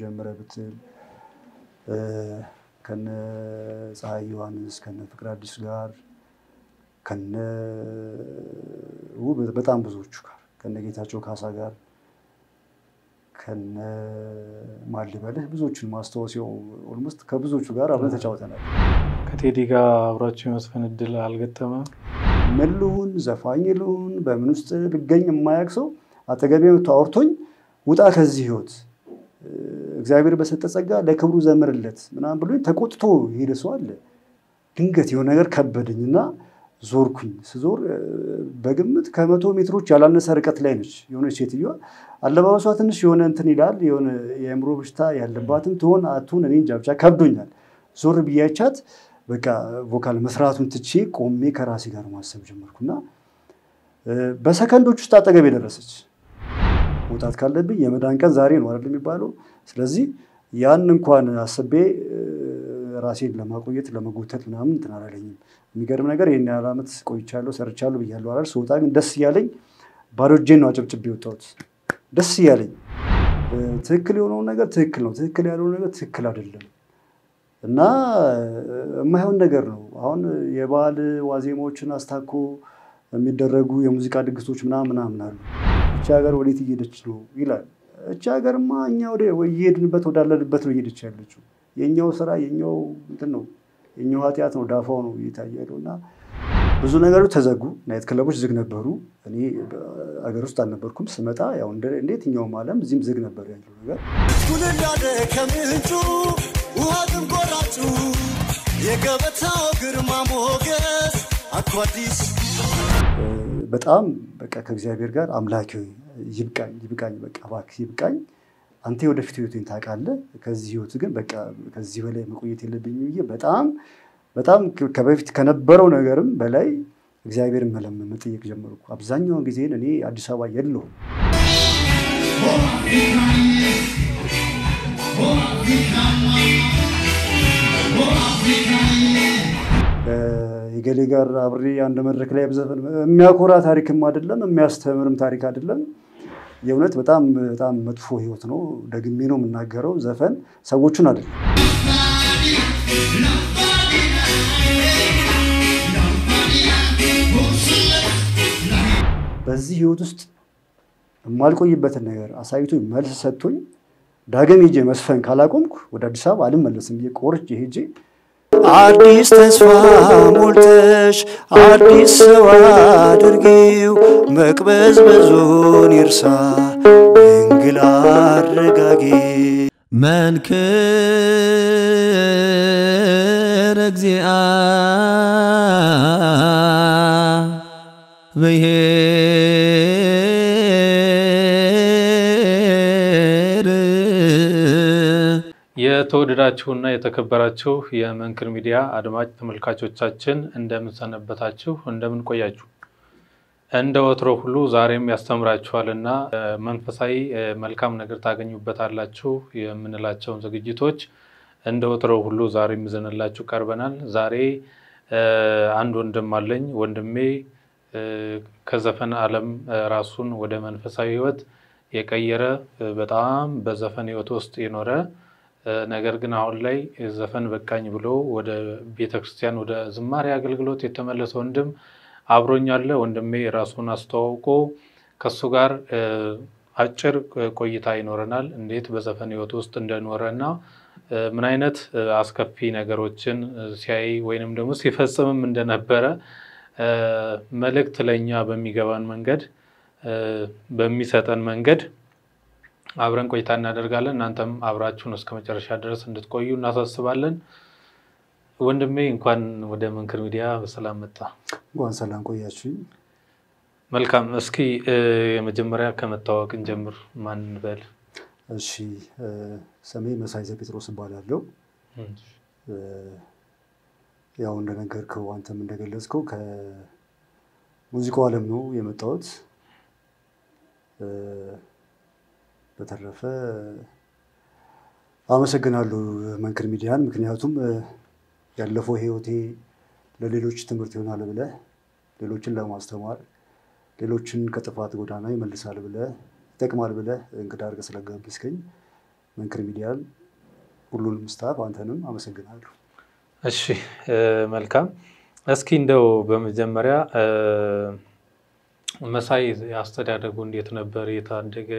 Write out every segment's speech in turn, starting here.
ጀምረህ ብትል ከነ ፀሐይ ዮሐንስ ከነ ፍቅር አዲስ ጋር ከነ ውብ በጣም ብዙዎቹ ጋር ከነ ጌታቸው ካሳ ጋር ከነ ማን ልበልህ ብዙዎቹን ማስታወስ almost ከብዙዎቹ ጋር አብረን ተጫውተናል። ከቴዲ ጋር አብራችሁ የመዝፈን እድል አልገጠመም? ምን ልሁን ዘፋኝ ልሁን በምን ውስጥ ልገኝ የማያውቅ ሰው አጠገቤ መጥቶ አውርቶኝ ውጣ ከዚህ ህይወት እግዚአብሔር በሰጠ ጸጋ ለክብሩ ዘምርለት ምናምን ብሎኝ ተቆጥቶ ሄደ ሰው አለ። ድንገት የሆነ ነገር ከበደኝና ዞርኩኝ። ስዞር በግምት ከመቶ ሜትሮች ያላነሰ ርቀት ላይ ነች የሆነች ሴትዮዋ። አለባበሷ ትንሽ የሆነ እንትን ይላል። የሆነ የአእምሮ በሽታ ያለባትም ትሆን አትሆን እኔ እንጃ ብቻ ከብዶኛል። ዞር ብያቻት በቃ ቮካል መስራቱን ትቼ ቆሜ ከራሴ ጋር ማሰብ ጀመርኩና በሰከንዶች ውስጥ አጠገብ የደረሰች መውጣት ካለብኝ የመዳን ቀን ዛሬ ነው አይደል የሚባለው። ስለዚህ ያን እንኳን አስቤ ራሴን ለማቆየት ለመጎተት ምናምን እንትን አላለኝም። የሚገርም ነገር ይህን ያህል ዓመት ቆይቻለሁ ሰርቻለሁ ብያለሁ አይደል። ስወጣ ግን ደስ እያለኝ ባዶ እጄን ነው አጨብጭቤ የወጣሁት። ደስ እያለኝ ትክክል የሆነውን ነገር ትክክል ነው፣ ትክክል ያልሆነ ነገር ትክክል አይደለም እና የማይሆን ነገር ነው። አሁን የበዓል ዋዜማዎችን አስታኮ የሚደረጉ የሙዚቃ ድግሶች ምናምን ምናምን አሉ። እቺ ሀገር ወዴት እየሄደች ነው ይላል። እቺ ሀገርማ እኛ ወደ እየሄድንበት ወዳለንበት ነው እየሄደች ያለችው። የኛው ስራ የኛው እንትን ነው የኛው ኃጢአት ነው ዳፋው ነው እየታየ ያለው እና ብዙ ነገሮች ተዘጉ። ናይት ክለቦች ዝግ ነበሩ። እኔ ሀገር ውስጥ አልነበርኩም። ስመጣ ያው እንደ የትኛውም ዓለም እዚህም ዝግ ነበር ያለው ነገር ከምንጩ ውሃ ግን ቆራጩ የገበታው ግርማ ሞገስ አኳዲስ በጣም በቃ ከእግዚአብሔር ጋር አምላኪ ይብቃኝ ይብቃኝ በቃ እባክህ ይብቃኝ። አንተ የወደፊት ህይወቴን ታውቃለህ። ከዚህ ህይወት ግን በቃ ከዚህ በላይ መቆየት የለብኝም ብዬ በጣም በጣም ከበፊት ከነበረው ነገርም በላይ እግዚአብሔርን መለመን መጠየቅ ጀመርኩ። አብዛኛውን ጊዜን እኔ አዲስ አበባ የለሁም። የገሌ ጋር አብሬ አንድ መድረክ ላይ ብዘፍን የሚያኮራ ታሪክም አይደለም፣ የሚያስተምርም ታሪክ አይደለም። የእውነት በጣም በጣም መጥፎ ህይወት ነው። ደግሜ ነው የምናገረው። ዘፈን ሰዎቹን አይደለም። በዚህ ህይወት ውስጥ የማልቆይበትን ነገር አሳይቶ መልስ ሰጥቶኝ ዳግም ሄጄ መስፈን ካላቆምኩ ወደ አዲስ አበባ አልመለስም ብዬ ቆርጬ ሄጄ አዲስ ተስፋ ሞልተሽ አዲስ ሰው አድርጊው። መቅበዝበዙን ይርሳ ድንግል አረጋጊ። መንክር እግዚአ የተወደዳችሁና የተከበራችሁ የመንክር ሚዲያ አድማጭ ተመልካቾቻችን እንደምን ሰነበታችሁ? እንደምን ቆያችሁ? እንደ ወትሮ ሁሉ ዛሬም ያስተምራችኋልና መንፈሳዊ መልካም ነገር ታገኙበታላችሁ የምንላቸውን ዝግጅቶች እንደ ወትሮ ሁሉ ዛሬም ይዘንላችሁ ቀርበናል። ዛሬ አንድ ወንድም አለኝ። ወንድሜ ከዘፈን ዓለም ራሱን ወደ መንፈሳዊ ሕይወት የቀየረ በጣም በዘፈን ሕይወት ውስጥ የኖረ ነገር ግን አሁን ላይ ዘፈን በቃኝ ብሎ ወደ ቤተክርስቲያን ወደ ዝማሬ አገልግሎት የተመለሰ ወንድም አብሮኛለ። ወንድሜ ራሱን አስተዋውቆ ከሱ ጋር አጭር ቆይታ ይኖረናል። እንዴት በዘፈን ሕይወት ውስጥ እንደኖረ እና ምን አይነት አስከፊ ነገሮችን ሲያይ ወይንም ደግሞ ሲፈጽምም እንደነበረ መልእክት ለእኛ በሚገባን መንገድ በሚሰጠን መንገድ አብረን ቆይታ እናደርጋለን። እናንተም አብራችሁን እስከ መጨረሻ ድረስ እንድትቆዩ እናሳስባለን። ወንድሜ እንኳን ወደ መንክር ሚዲያ በሰላም መጣ። እንኳን ሰላም ቆያችሁኝ። መልካም። እስኪ የመጀመሪያ ከመታወቅ እንጀምር። ማን በል? እሺ፣ ስሜ መሳይ ዘጴጥሮስ እባላለሁ። ያው እንደነገርከው አንተም እንደገለጽከው ከሙዚቃው ዓለም ነው የመጣሁት። በተረፈ አመሰግናለሁ መንክር ሚዲያን፣ ምክንያቱም ያለፈው ህይወቴ ለሌሎች ትምህርት ይሆናል ብለህ ሌሎችን ለማስተማር ሌሎችን ከጥፋት ጎዳና ይመልሳል ብለህ ይጠቅማል ብለህ እንግዳ አድርገህ ስለጋበዝከኝ መንክር ሚዲያን ሁሉንም ስታፍ አንተንም አመሰግናለሁ። እሺ መልካም። እስኪ እንደው በመጀመሪያ መሳይ አስተዳደጉ እንዴት ነበር? የታደገ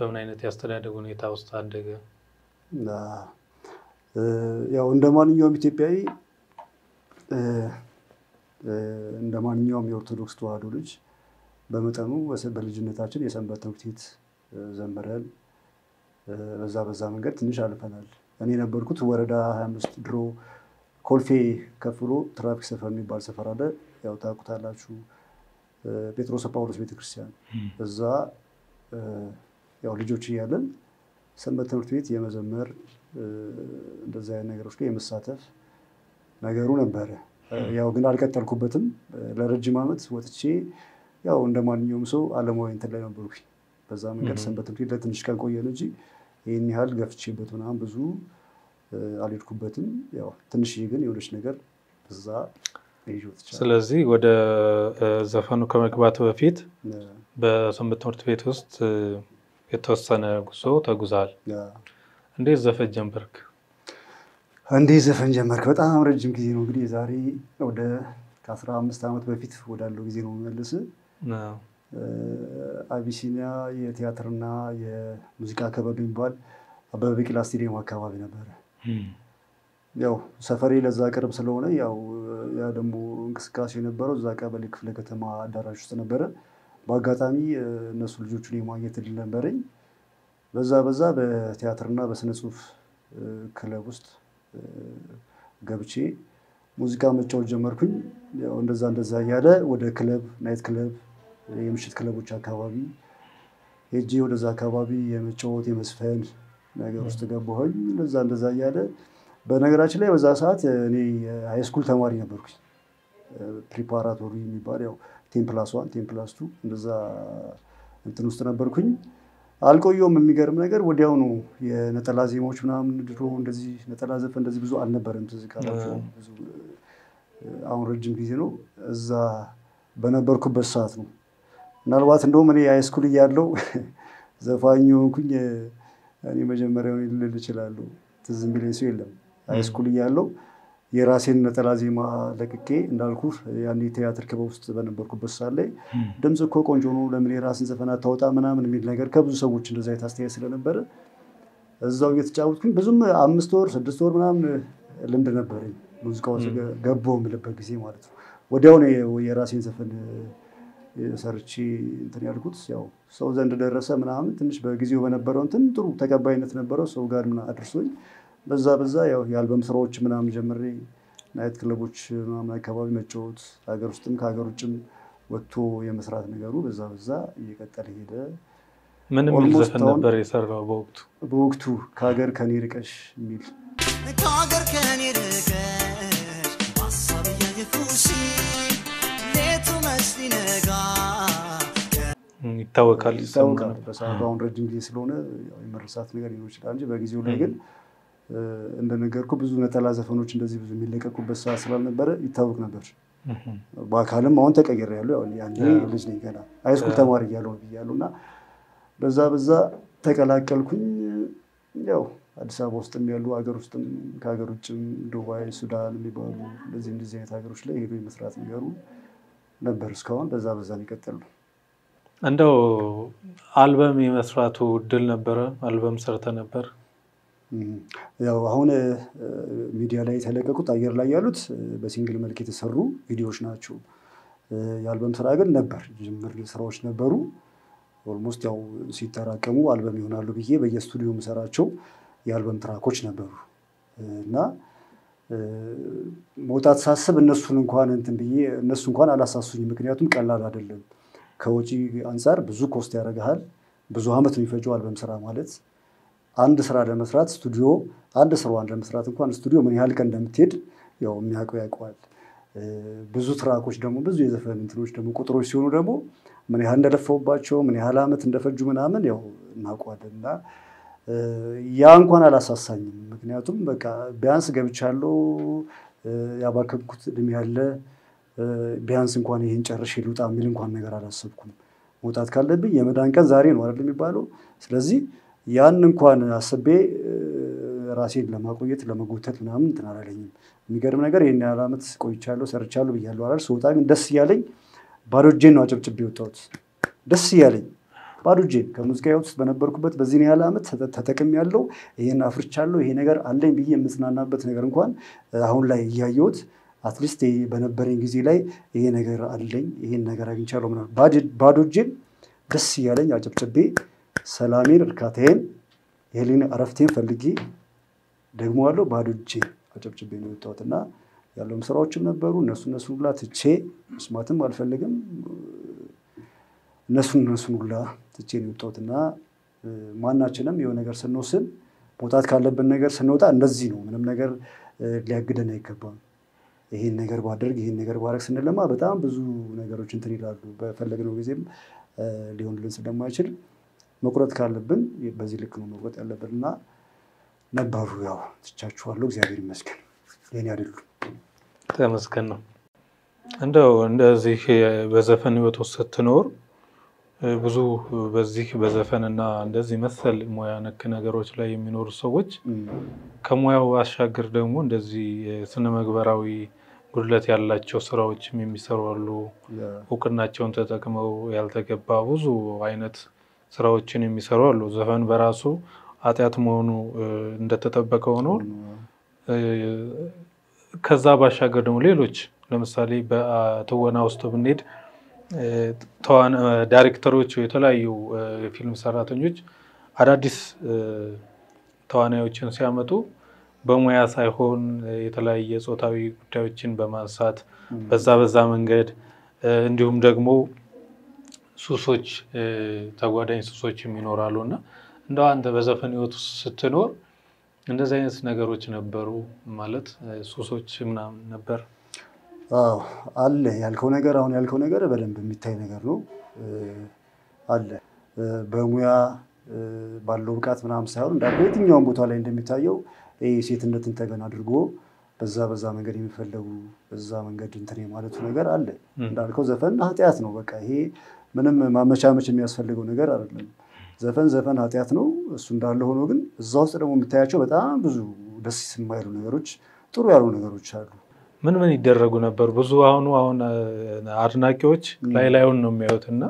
በምን አይነት የአስተዳደግ ሁኔታ ውስጥ አደገ? ያው እንደ ማንኛውም ኢትዮጵያዊ እንደ ማንኛውም የኦርቶዶክስ ተዋሕዶ ልጅ በመጠኑ በልጅነታችን የሰንበት ትምህርት ቤት ዘምረን በዛ በዛ መንገድ ትንሽ አልፈናል። እኔ የነበርኩት ወረዳ 25 ድሮ ኮልፌ ከፍሎ ትራፊክ ሰፈር የሚባል ሰፈር አለ። ያው ታውቁታላችሁ። ጴጥሮስ ጳውሎስ ቤተክርስቲያን እዛ ያው ልጆች እያለን ሰንበት ትምህርት ቤት የመዘመር እንደዚህ አይነት ነገሮች ላይ የመሳተፍ ነገሩ ነበረ። ያው ግን አልቀጠልኩበትም። ለረጅም ዓመት ወጥቼ ያው እንደ ማንኛውም ሰው አለማዊ እንትን ላይ ነበርኩኝ። በዛ መንገድ ሰንበት ትምህርት ቤት ለትንሽ ቀን ቆየን እንጂ ይህን ያህል ገፍቼበት ምናምን ብዙ አልሄድኩበትም። ያው ትንሽዬ ግን የሆነች ነገር እዛ ስለዚህ ወደ ዘፈኑ ከመግባት በፊት በሰንበት ትምህርት ቤት ውስጥ የተወሰነ ጉዞ ተጉዛል። እንዴት ዘፈን ጀመርክ? እንዴ ዘፈን ጀመርክ? በጣም ረጅም ጊዜ ነው እንግዲህ የዛሬ ወደ ከአስራ አምስት ዓመት በፊት ወዳለው ጊዜ ነው መመለስ አቢሲኒያ የቲያትርና የሙዚቃ ክበብ የሚባል አበበ ቢቂላ ስቴዲየም አካባቢ ነበረ። ያው ሰፈሬ ለዛ ቅርብ ስለሆነ ያው ያ ደግሞ እንቅስቃሴ የነበረው እዛ ቀበሌ ክፍለ ከተማ አዳራሽ ውስጥ ነበረ። በአጋጣሚ እነሱ ልጆቹን የማግኘት እድል ነበረኝ። በዛ በዛ በቲያትርና በስነ ጽሁፍ ክለብ ውስጥ ገብቼ ሙዚቃ መጫወት ጀመርኩኝ። እንደዛ እንደዛ እያለ ወደ ክለብ night club የምሽት ክለቦች አካባቢ ሄጄ ወደዛ አካባቢ የመጫወት የመዝፈን ነገር ውስጥ ገባሁኝ። እንደዛ እንደዛ እያለ በነገራችን ላይ በዛ ሰዓት እኔ high school ተማሪ ነበርኩኝ። preparatory የሚባል ያው ten plus one ten plus two እንደዛ እንትን ውስጥ ነበርኩኝ። አልቆየውም። የሚገርም ነገር ወዲያውኑ የነጠላ ዜማዎች ምናምን ድሮ እንደዚህ ነጠላ ዘፈን እንደዚህ ብዙ አልነበረም። ትዝ ብዙ አሁን ረጅም ጊዜ ነው። እዛ በነበርኩበት ሰዓት ነው። ምናልባት እንደውም እኔ high school እያለሁ ዘፋኝ ሆንኩኝ እኔ መጀመሪያውን ልል እችላለሁ። ትዝ የሚለኝ ሰው የለም። high school እያለሁ የራሴን ነጠላ ዜማ ለቅቄ እንዳልኩ ያኔ ቲያትር ክበብ ውስጥ በነበርኩበት ላይ ድምፅ እኮ ቆንጆ ነው፣ ለምን የራስን ዘፈን አታወጣ ምናምን የሚል ነገር ከብዙ ሰዎች እንደዛ አይነት አስተያየት ስለነበረ እዛው እየተጫወትኩኝ ብዙም አምስት ወር ስድስት ወር ምናምን ልምድ ነበረኝ ሙዚቃ ውስጥ ገባሁ የምልበት ጊዜ ማለት ነው። ወዲያው ነው የራሴን ዘፈን ሰርቼ እንትን ያልኩት ያው ሰው ዘንድ ደረሰ ምናምን ትንሽ በጊዜው በነበረው እንትን ጥሩ ተቀባይነት ነበረው ሰው ጋር አድርሶኝ በዛ በዛ ያው የአልበም ስራዎች ምናምን ጀምሬ ናይት ክለቦች ምናምን አካባቢ መጫወት ሀገር ውስጥም ከሀገር ውጭም ወጥቶ የመስራት ነገሩ በዛ በዛ እየቀጠለ ሄደ። ምን የሚል ዘፈን ነበር የሰራው በወቅቱ? በወቅቱ ከሀገር ከኔ ርቀሽ የሚል ከሀገር ከኔ ርቀሽ በሀሳብ እያየኩሽ ሌቱ መስሊ ነጋ ይታወቃል ይታወቃል። በሰዓቱ አሁን ረጅም ጊዜ ስለሆነ ያው የመረሳት ነገር ሊኖር ይችላል እንጂ በጊዜው ላይ ግን እንደነገርኩ ብዙ ነጠላ ዘፈኖች እንደዚህ ብዙ የሚለቀቁበት ሰዓት ስላልነበረ ይታወቅ ነበር። በአካልም አሁን ያለው ያው ያኔ ልጅ ነኝ ገና ሃይስኩል ተማሪ እያለሁ ነው ብያለሁ እና በዛ በዛ ተቀላቀልኩኝ። ያው አዲስ አበባ ውስጥም ያሉ ሀገር ውስጥም ከሀገር ውጭም ዱባይ፣ ሱዳን የሚባሉ እንደዚህ እንደዚህ አይነት ሀገሮች ላይ ሄዶ የመስራት ነገሩ ነበር። እስካሁን በዛ በዛ ነው የቀጠልነው። እንደው አልበም የመስራቱ እድል ነበረ? አልበም ሰርተህ ነበር? ያው አሁን ሚዲያ ላይ የተለቀቁት አየር ላይ ያሉት በ single መልክ የተሰሩ ቪዲዮዎች ናቸው። የአልበም ስራ ግን ነበር፣ ጅምር ስራዎች ነበሩ። almost ያው ሲጠራቀሙ አልበም ይሆናሉ ብዬ በየስቱዲዮ የምሰራቸው የአልበም track ኦች ነበሩ እና መውጣት ሳስብ እነሱን እንኳን እንትን ብዬ እነሱ እንኳን አላሳሱኝ። ምክንያቱም ቀላል አይደለም። ከወጪ አንጻር ብዙ ኮስት ያደርግሃል። ብዙ አመት ነው የሚፈጀው አልበም ስራ ማለት አንድ ስራ ለመስራት ስቱዲዮ አንድ ስራዋን ለመስራት እንኳን ስቱዲዮ ምን ያህል ቀን እንደምትሄድ ያው የሚያውቀው ያውቀዋል። ብዙ ትራኮች ደግሞ ብዙ የዘፈን እንትኖች ደግሞ ቁጥሮች ሲሆኑ ደግሞ ምን ያህል እንደለፈውባቸው ምን ያህል አመት እንደፈጁ ምናምን ያው እናውቀዋለን እና ያ እንኳን አላሳሳኝም። ምክንያቱም በቃ ቢያንስ ገብቻለሁ ያባከንኩት እድሜ ያለ ቢያንስ እንኳን ይህን ጨርሼ ልውጣ የሚል እንኳን ነገር አላሰብኩም። መውጣት ካለብኝ የመዳን ቀን ዛሬ ነው አይደል የሚባለው። ስለዚህ ያን እንኳን አስቤ ራሴን ለማቆየት ለመጎተት ምናምን እንትን አላለኝም። የሚገርም ነገር ይህን ያህል ዓመት ቆይቻለሁ ሰርቻለሁ ብያለሁ አይደል? ስወጣ ግን ደስ እያለኝ ባዶ እጄን ነው አጨብጭቤ የወጣሁት። ደስ እያለኝ ባዶ እጄን ከሙዚቃ ሕይወት ውስጥ በነበርኩበት በዚህን ያህል ዓመት ተጠ- ተጠቅሜያለሁ፣ ይህን አፍርቻለሁ፣ ይሄ ነገር አለኝ ብዬ የምጽናናበት ነገር እንኳን አሁን ላይ እያየሁት at least በነበረኝ ጊዜ ላይ ይሄ ነገር አለኝ፣ ይሄን ነገር አግኝቻለሁ ምናምን ባዶ እጄን ደስ እያለኝ አጨብጭቤ ሰላሜን፣ እርካታዬን፣ የህሊና እረፍቴን ፈልጌ ደግሞ ያለው ባዶ እጄ አጨብጭቤ ነው የወጣሁት እና ያለውም ስራዎችም ነበሩ። እነሱ እነሱን ሁላ ትቼ መስማትም አልፈልግም። እነሱን እነሱን ሁላ ትቼ ነው የወጣሁት እና ማናችንም የሆነ ነገር ስንወስን መውጣት ካለብን ነገር ስንወጣ እንደዚህ ነው። ምንም ነገር ሊያግደን አይገባም። ይሄን ነገር ባደርግ ይሄን ነገር ባደርግ ስንለማ በጣም ብዙ ነገሮች እንትን ይላሉ። በፈለግነው ጊዜም ሊሆንልን ስለማይችል መቁረጥ ካለብን በዚህ ልክ ነው መቁረጥ ያለብን እና ነበሩ ያው ትቻችኋለሁ። እግዚአብሔር ይመስገን የኔ አይደሉም። ተመስገን ነው። እንደው እንደዚህ በዘፈን ህይወት ውስጥ ስትኖር ብዙ በዚህ በዘፈንና እንደዚህ መሰል ሙያ ነክ ነገሮች ላይ የሚኖሩ ሰዎች ከሙያው ባሻገር ደግሞ እንደዚህ ስነ ምግባራዊ ጉድለት ያላቸው ስራዎችም የሚሰሩ አሉ። እውቅናቸውን ተጠቅመው ያልተገባ ብዙ አይነት ስራዎችን የሚሰሩ አሉ። ዘፈን በራሱ ኃጢአት መሆኑ እንደተጠበቀ ሆኖ ከዛ ባሻገር ደግሞ ሌሎች ለምሳሌ በትወና ውስጥ ብንሄድ ዳይሬክተሮች፣ የተለያዩ የፊልም ሰራተኞች አዳዲስ ተዋናዮችን ሲያመጡ በሙያ ሳይሆን የተለያየ ጾታዊ ጉዳዮችን በማንሳት በዛ በዛ መንገድ እንዲሁም ደግሞ ሱሶች ተጓዳኝ ሱሶችም ይኖራሉ እና እንደው አንተ በዘፈን ህይወት ውስጥ ስትኖር እንደዚህ አይነት ነገሮች ነበሩ ማለት ሱሶች ምናምን ነበር? አዎ አለ ያልከው ነገር አሁን ያልከው ነገር በደንብ የሚታይ ነገር ነው አለ በሙያ ባለው ብቃት ምናምን ሳይሆን እንዳልከው የትኛውም ቦታ ላይ እንደሚታየው ይሄ ሴትነትን ተገን አድርጎ በዛ በዛ መንገድ የሚፈለጉ በዛ መንገድ እንትን የማለቱ ነገር አለ። እንዳልከው ዘፈን ኃጢአት ነው። በቃ ይሄ ምንም ማመቻመች የሚያስፈልገው ነገር አይደለም። ዘፈን ዘፈን ኃጢአት ነው። እሱ እንዳለ ሆኖ ግን እዛ ውስጥ ደግሞ የምታያቸው በጣም ብዙ ደስ የማይሉ ነገሮች፣ ጥሩ ያሉ ነገሮች አሉ። ምን ምን ይደረጉ ነበር? ብዙ አሁኑ አሁን አድናቂዎች ላይ ላዩን ነው የሚያዩት እና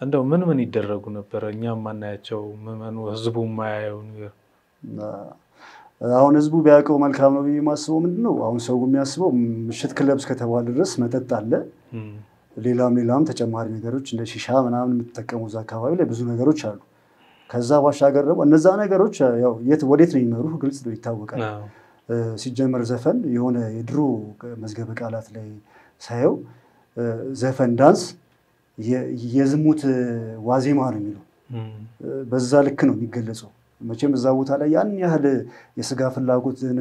እንደው ምን ምን ይደረጉ ነበር? እኛም ማናያቸው ምዕመኑ ህዝቡ የማያየው ነገር አሁን ህዝቡ ቢያውቀው መልካም ነው ብዬ የማስበው ምንድን ነው፣ አሁን ሰው የሚያስበው ምሽት ክለብ እስከተባለ ድረስ መጠጥ አለ፣ ሌላም ሌላም ተጨማሪ ነገሮች እንደ ሺሻ ምናምን የምትጠቀሙ እዛ አካባቢ ላይ ብዙ ነገሮች አሉ። ከዛ ባሻገር ደግሞ እነዛ ነገሮች ያው የት ወዴት ነው የሚመሩ ግልጽ ነው ይታወቃል። ሲጀመር ዘፈን የሆነ የድሮ መዝገበ ቃላት ላይ ሳየው ዘፈን ዳንስ የዝሙት ዋዜማ ነው የሚለው በዛ ልክ ነው የሚገለጸው። መቼም እዛ ቦታ ላይ ያን ያህል የስጋ ፍላጎትን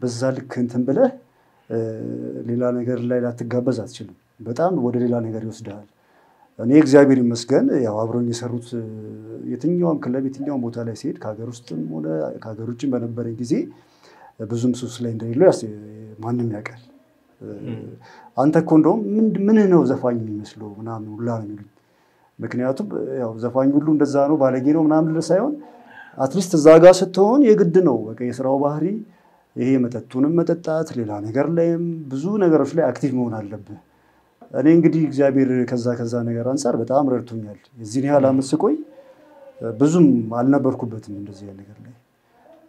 በዛ ልክ እንትን ብለህ ሌላ ነገር ላይ ላትጋበዝ አትችልም። በጣም ወደ ሌላ ነገር ይወስድሃል። እኔ እግዚአብሔር ይመስገን ያው አብረውኝ የሰሩት የትኛውም ክለብ የትኛውም ቦታ ላይ ሲሄድ ከሀገር ውስጥም ሆነ ከሀገር ውጭም በነበረኝ ጊዜ ብዙም ሱስ ላይ እንደሌለው ማንም ያውቃል። አንተ እኮ እንደውም ምንህ ነው ዘፋኝ የሚመስለው ምናምን ሁላ ነው የሚሉኝ። ምክንያቱም ያው ዘፋኝ ሁሉ እንደዛ ነው ባለጌ ነው ምናምን ሳይሆን at least እዛ ጋር ስትሆን የግድ ነው በቃ የስራው ባህሪ ይሄ መጠጡንም መጠጣት ሌላ ነገር ላይም ብዙ ነገሮች ላይ active መሆን አለብህ። እኔ እንግዲህ እግዚአብሔር ከዛ ከዛ ነገር አንጻር በጣም ረድቶኛል። የዚህን ያህል ዓመት ስቆይ ብዙም አልነበርኩበትም እንደዚህ ያለ ነገር ላይ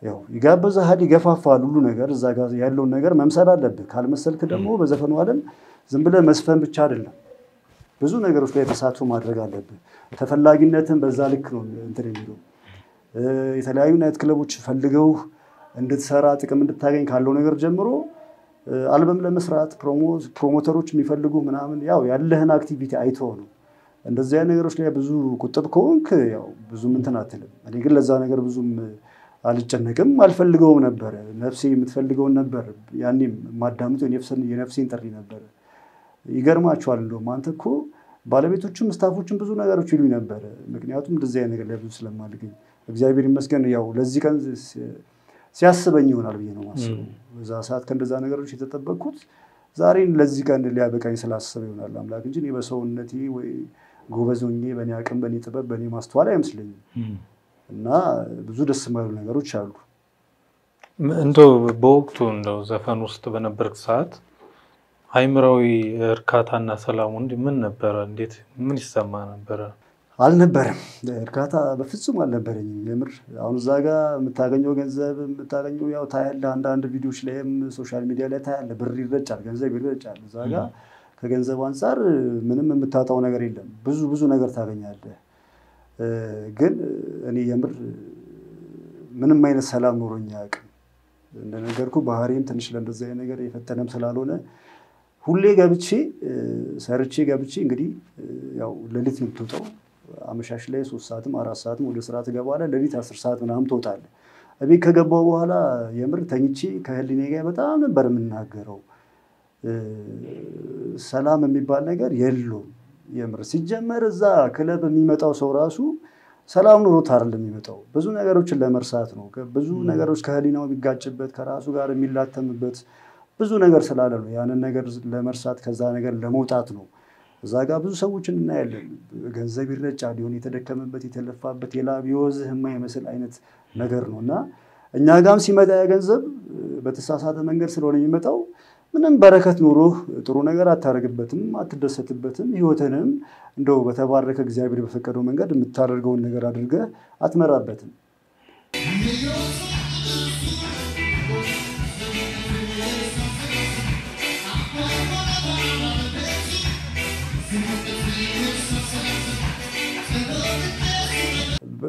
ያው ይጋብዝሃል፣ ይገፋፋል ሁሉ ነገር እዛ ጋር ያለውን ነገር መምሰል አለብህ። ካልመሰልክ ደግሞ በዘፈኑ ዓለም ዝም ብለህ መዝፈን ብቻ አይደለም ብዙ ነገሮች ላይ ተሳትፎ ማድረግ አለብህ። ተፈላጊነትን በዛ ልክ ነው እንትን የሚለው የተለያዩ night ክለቦች ፈልገው እንድትሰራ ጥቅም እንድታገኝ ካለው ነገር ጀምሮ አልበም ለመስራት promo- promoter ኦች የሚፈልጉ ምናምን ያው ያለህን activity አይተው ነው። እንደዚህ አይነት ነገሮች ላይ ብዙ ቁጥብ ከሆንክ ያው ብዙም እንትን አትልም። እኔ ግን ለዛ ነገር ብዙም አልጨነቅም፣ አልፈልገውም ነበር። ነፍሴ የምትፈልገውን ነበር ያኔም የነፍስን- የነፍሴን ጥሪ ነበር። ይገርማቸዋል። እንደውም አንተ እኮ ባለቤቶቹም staff ኦቹም ብዙ ነገሮች ይሉኝ ነበር። ምክንያቱም እንደዚህ አይነት ነገር ላይ ብዙ ስለማልገኝ እግዚአብሔር ይመስገን ያው ለዚህ ቀን ሲያስበኝ ይሆናል ብዬ ነው ማስበው። በዛ ሰዓት ከእንደዛ ነገሮች የተጠበቅኩት ዛሬን ለዚህ ቀን ሊያበቃኝ ስላሰበ ይሆናል አምላክ እንጂ እኔ በሰውነቴ ወይ ጎበዝ ሆኜ በእኔ አቅም፣ በእኔ ጥበብ፣ በእኔ ማስተዋል አይመስለኝም። እና ብዙ ደስ የማይሉ ነገሮች አሉ። እንደው በወቅቱ እንደው ዘፈን ውስጥ በነበርክ ሰዓት አይምራዊ እርካታና ሰላሙ ምን ነበረ? እንዴት ምን ይሰማ ነበረ? አልነበረም። እርካታ በፍጹም አልነበረኝም። የምር አሁን እዛ ጋ የምታገኘው ገንዘብ የምታገኘው ያው ታያለህ፣ አንዳንድ ቪዲዮዎች ላይም social media ላይ ታያለህ። ብር ይረጫል፣ ገንዘብ ይረጫል። እዛ ጋ ከገንዘብ አንጻር ምንም የምታጣው ነገር የለም። ብዙ ብዙ ነገር ታገኛለህ። ግን እኔ የምር ምንም አይነት ሰላም ኖሮኝ አያውቅም። እንደነገርኩ ባህሪም ትንሽ ለእንደዚህ አይነት ነገር የፈተነም ስላልሆነ ሁሌ ገብቼ ሰርቼ ገብቼ እንግዲህ ያው ሌሊት ነው የምትወጣው። አመሻሽ ላይ ሶስት ሰዓትም አራት ሰዓትም ወደ ስራ ትገባለህ። ሌሊት አስር ሰዓት ምናምን ትወጣለህ። እቤት ከገባው በኋላ የምር ተኝቼ ከህሊኔ ጋር በጣም ነበር የምናገረው። ሰላም የሚባል ነገር የለውም። የምር ሲጀመር እዛ ክለብ የሚመጣው ሰው ራሱ ሰላም ኑሮት አይደለም የሚመጣው። ብዙ ነገሮችን ለመርሳት ነው። ብዙ ነገሮች ከህሊናው የሚጋጭበት ከራሱ ጋር የሚላተምበት ብዙ ነገር ስላለ ነው። ያንን ነገር ለመርሳት ከዛ ነገር ለመውጣት ነው። እዛ ጋር ብዙ ሰዎችን እናያለን። ገንዘብ ይረጫል። ሊሆን የተደከመበት የተለፋበት የላብ የወዝህ የማይመስል አይነት ነገር ነው እና እኛ ጋም ሲመጣ ያ ገንዘብ በተሳሳተ መንገድ ስለሆነ የሚመጣው ምንም በረከት ኑሮህ ጥሩ ነገር አታደርግበትም፣ አትደሰትበትም። ህይወትንም እንደው በተባረከ እግዚአብሔር በፈቀደው መንገድ የምታደርገውን ነገር አድርገህ አትመራበትም።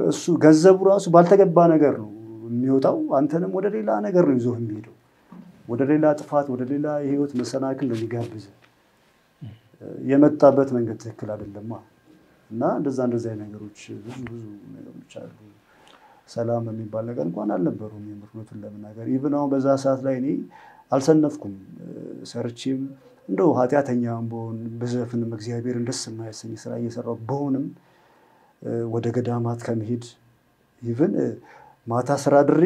እሱ ገንዘቡ ራሱ ባልተገባ ነገር ነው የሚወጣው። አንተንም ወደ ሌላ ነገር ነው ይዞህ የሚሄደው ወደ ሌላ ጥፋት፣ ወደ ሌላ የህይወት መሰናክል ነው የሚጋብዝ። የመጣበት መንገድ ትክክል አይደለማ እና እንደዛ እንደዛ ነገሮች ብዙ ብዙ ነገሮች አሉ። ሰላም የሚባል ነገር እንኳን አልነበሩም። የምርነቱን ለመናገር even አሁን በዛ ሰዓት ላይ እኔ አልሰነፍኩም። ሰርቼም እንደው ኃጢአተኛም በሆን ብዘፍንም እግዚአብሔርን ደስ የማያሰኝ ስራ እየሰራው በሆንም ወደ ገዳማት ከመሄድ even ማታ ስራ አድሬ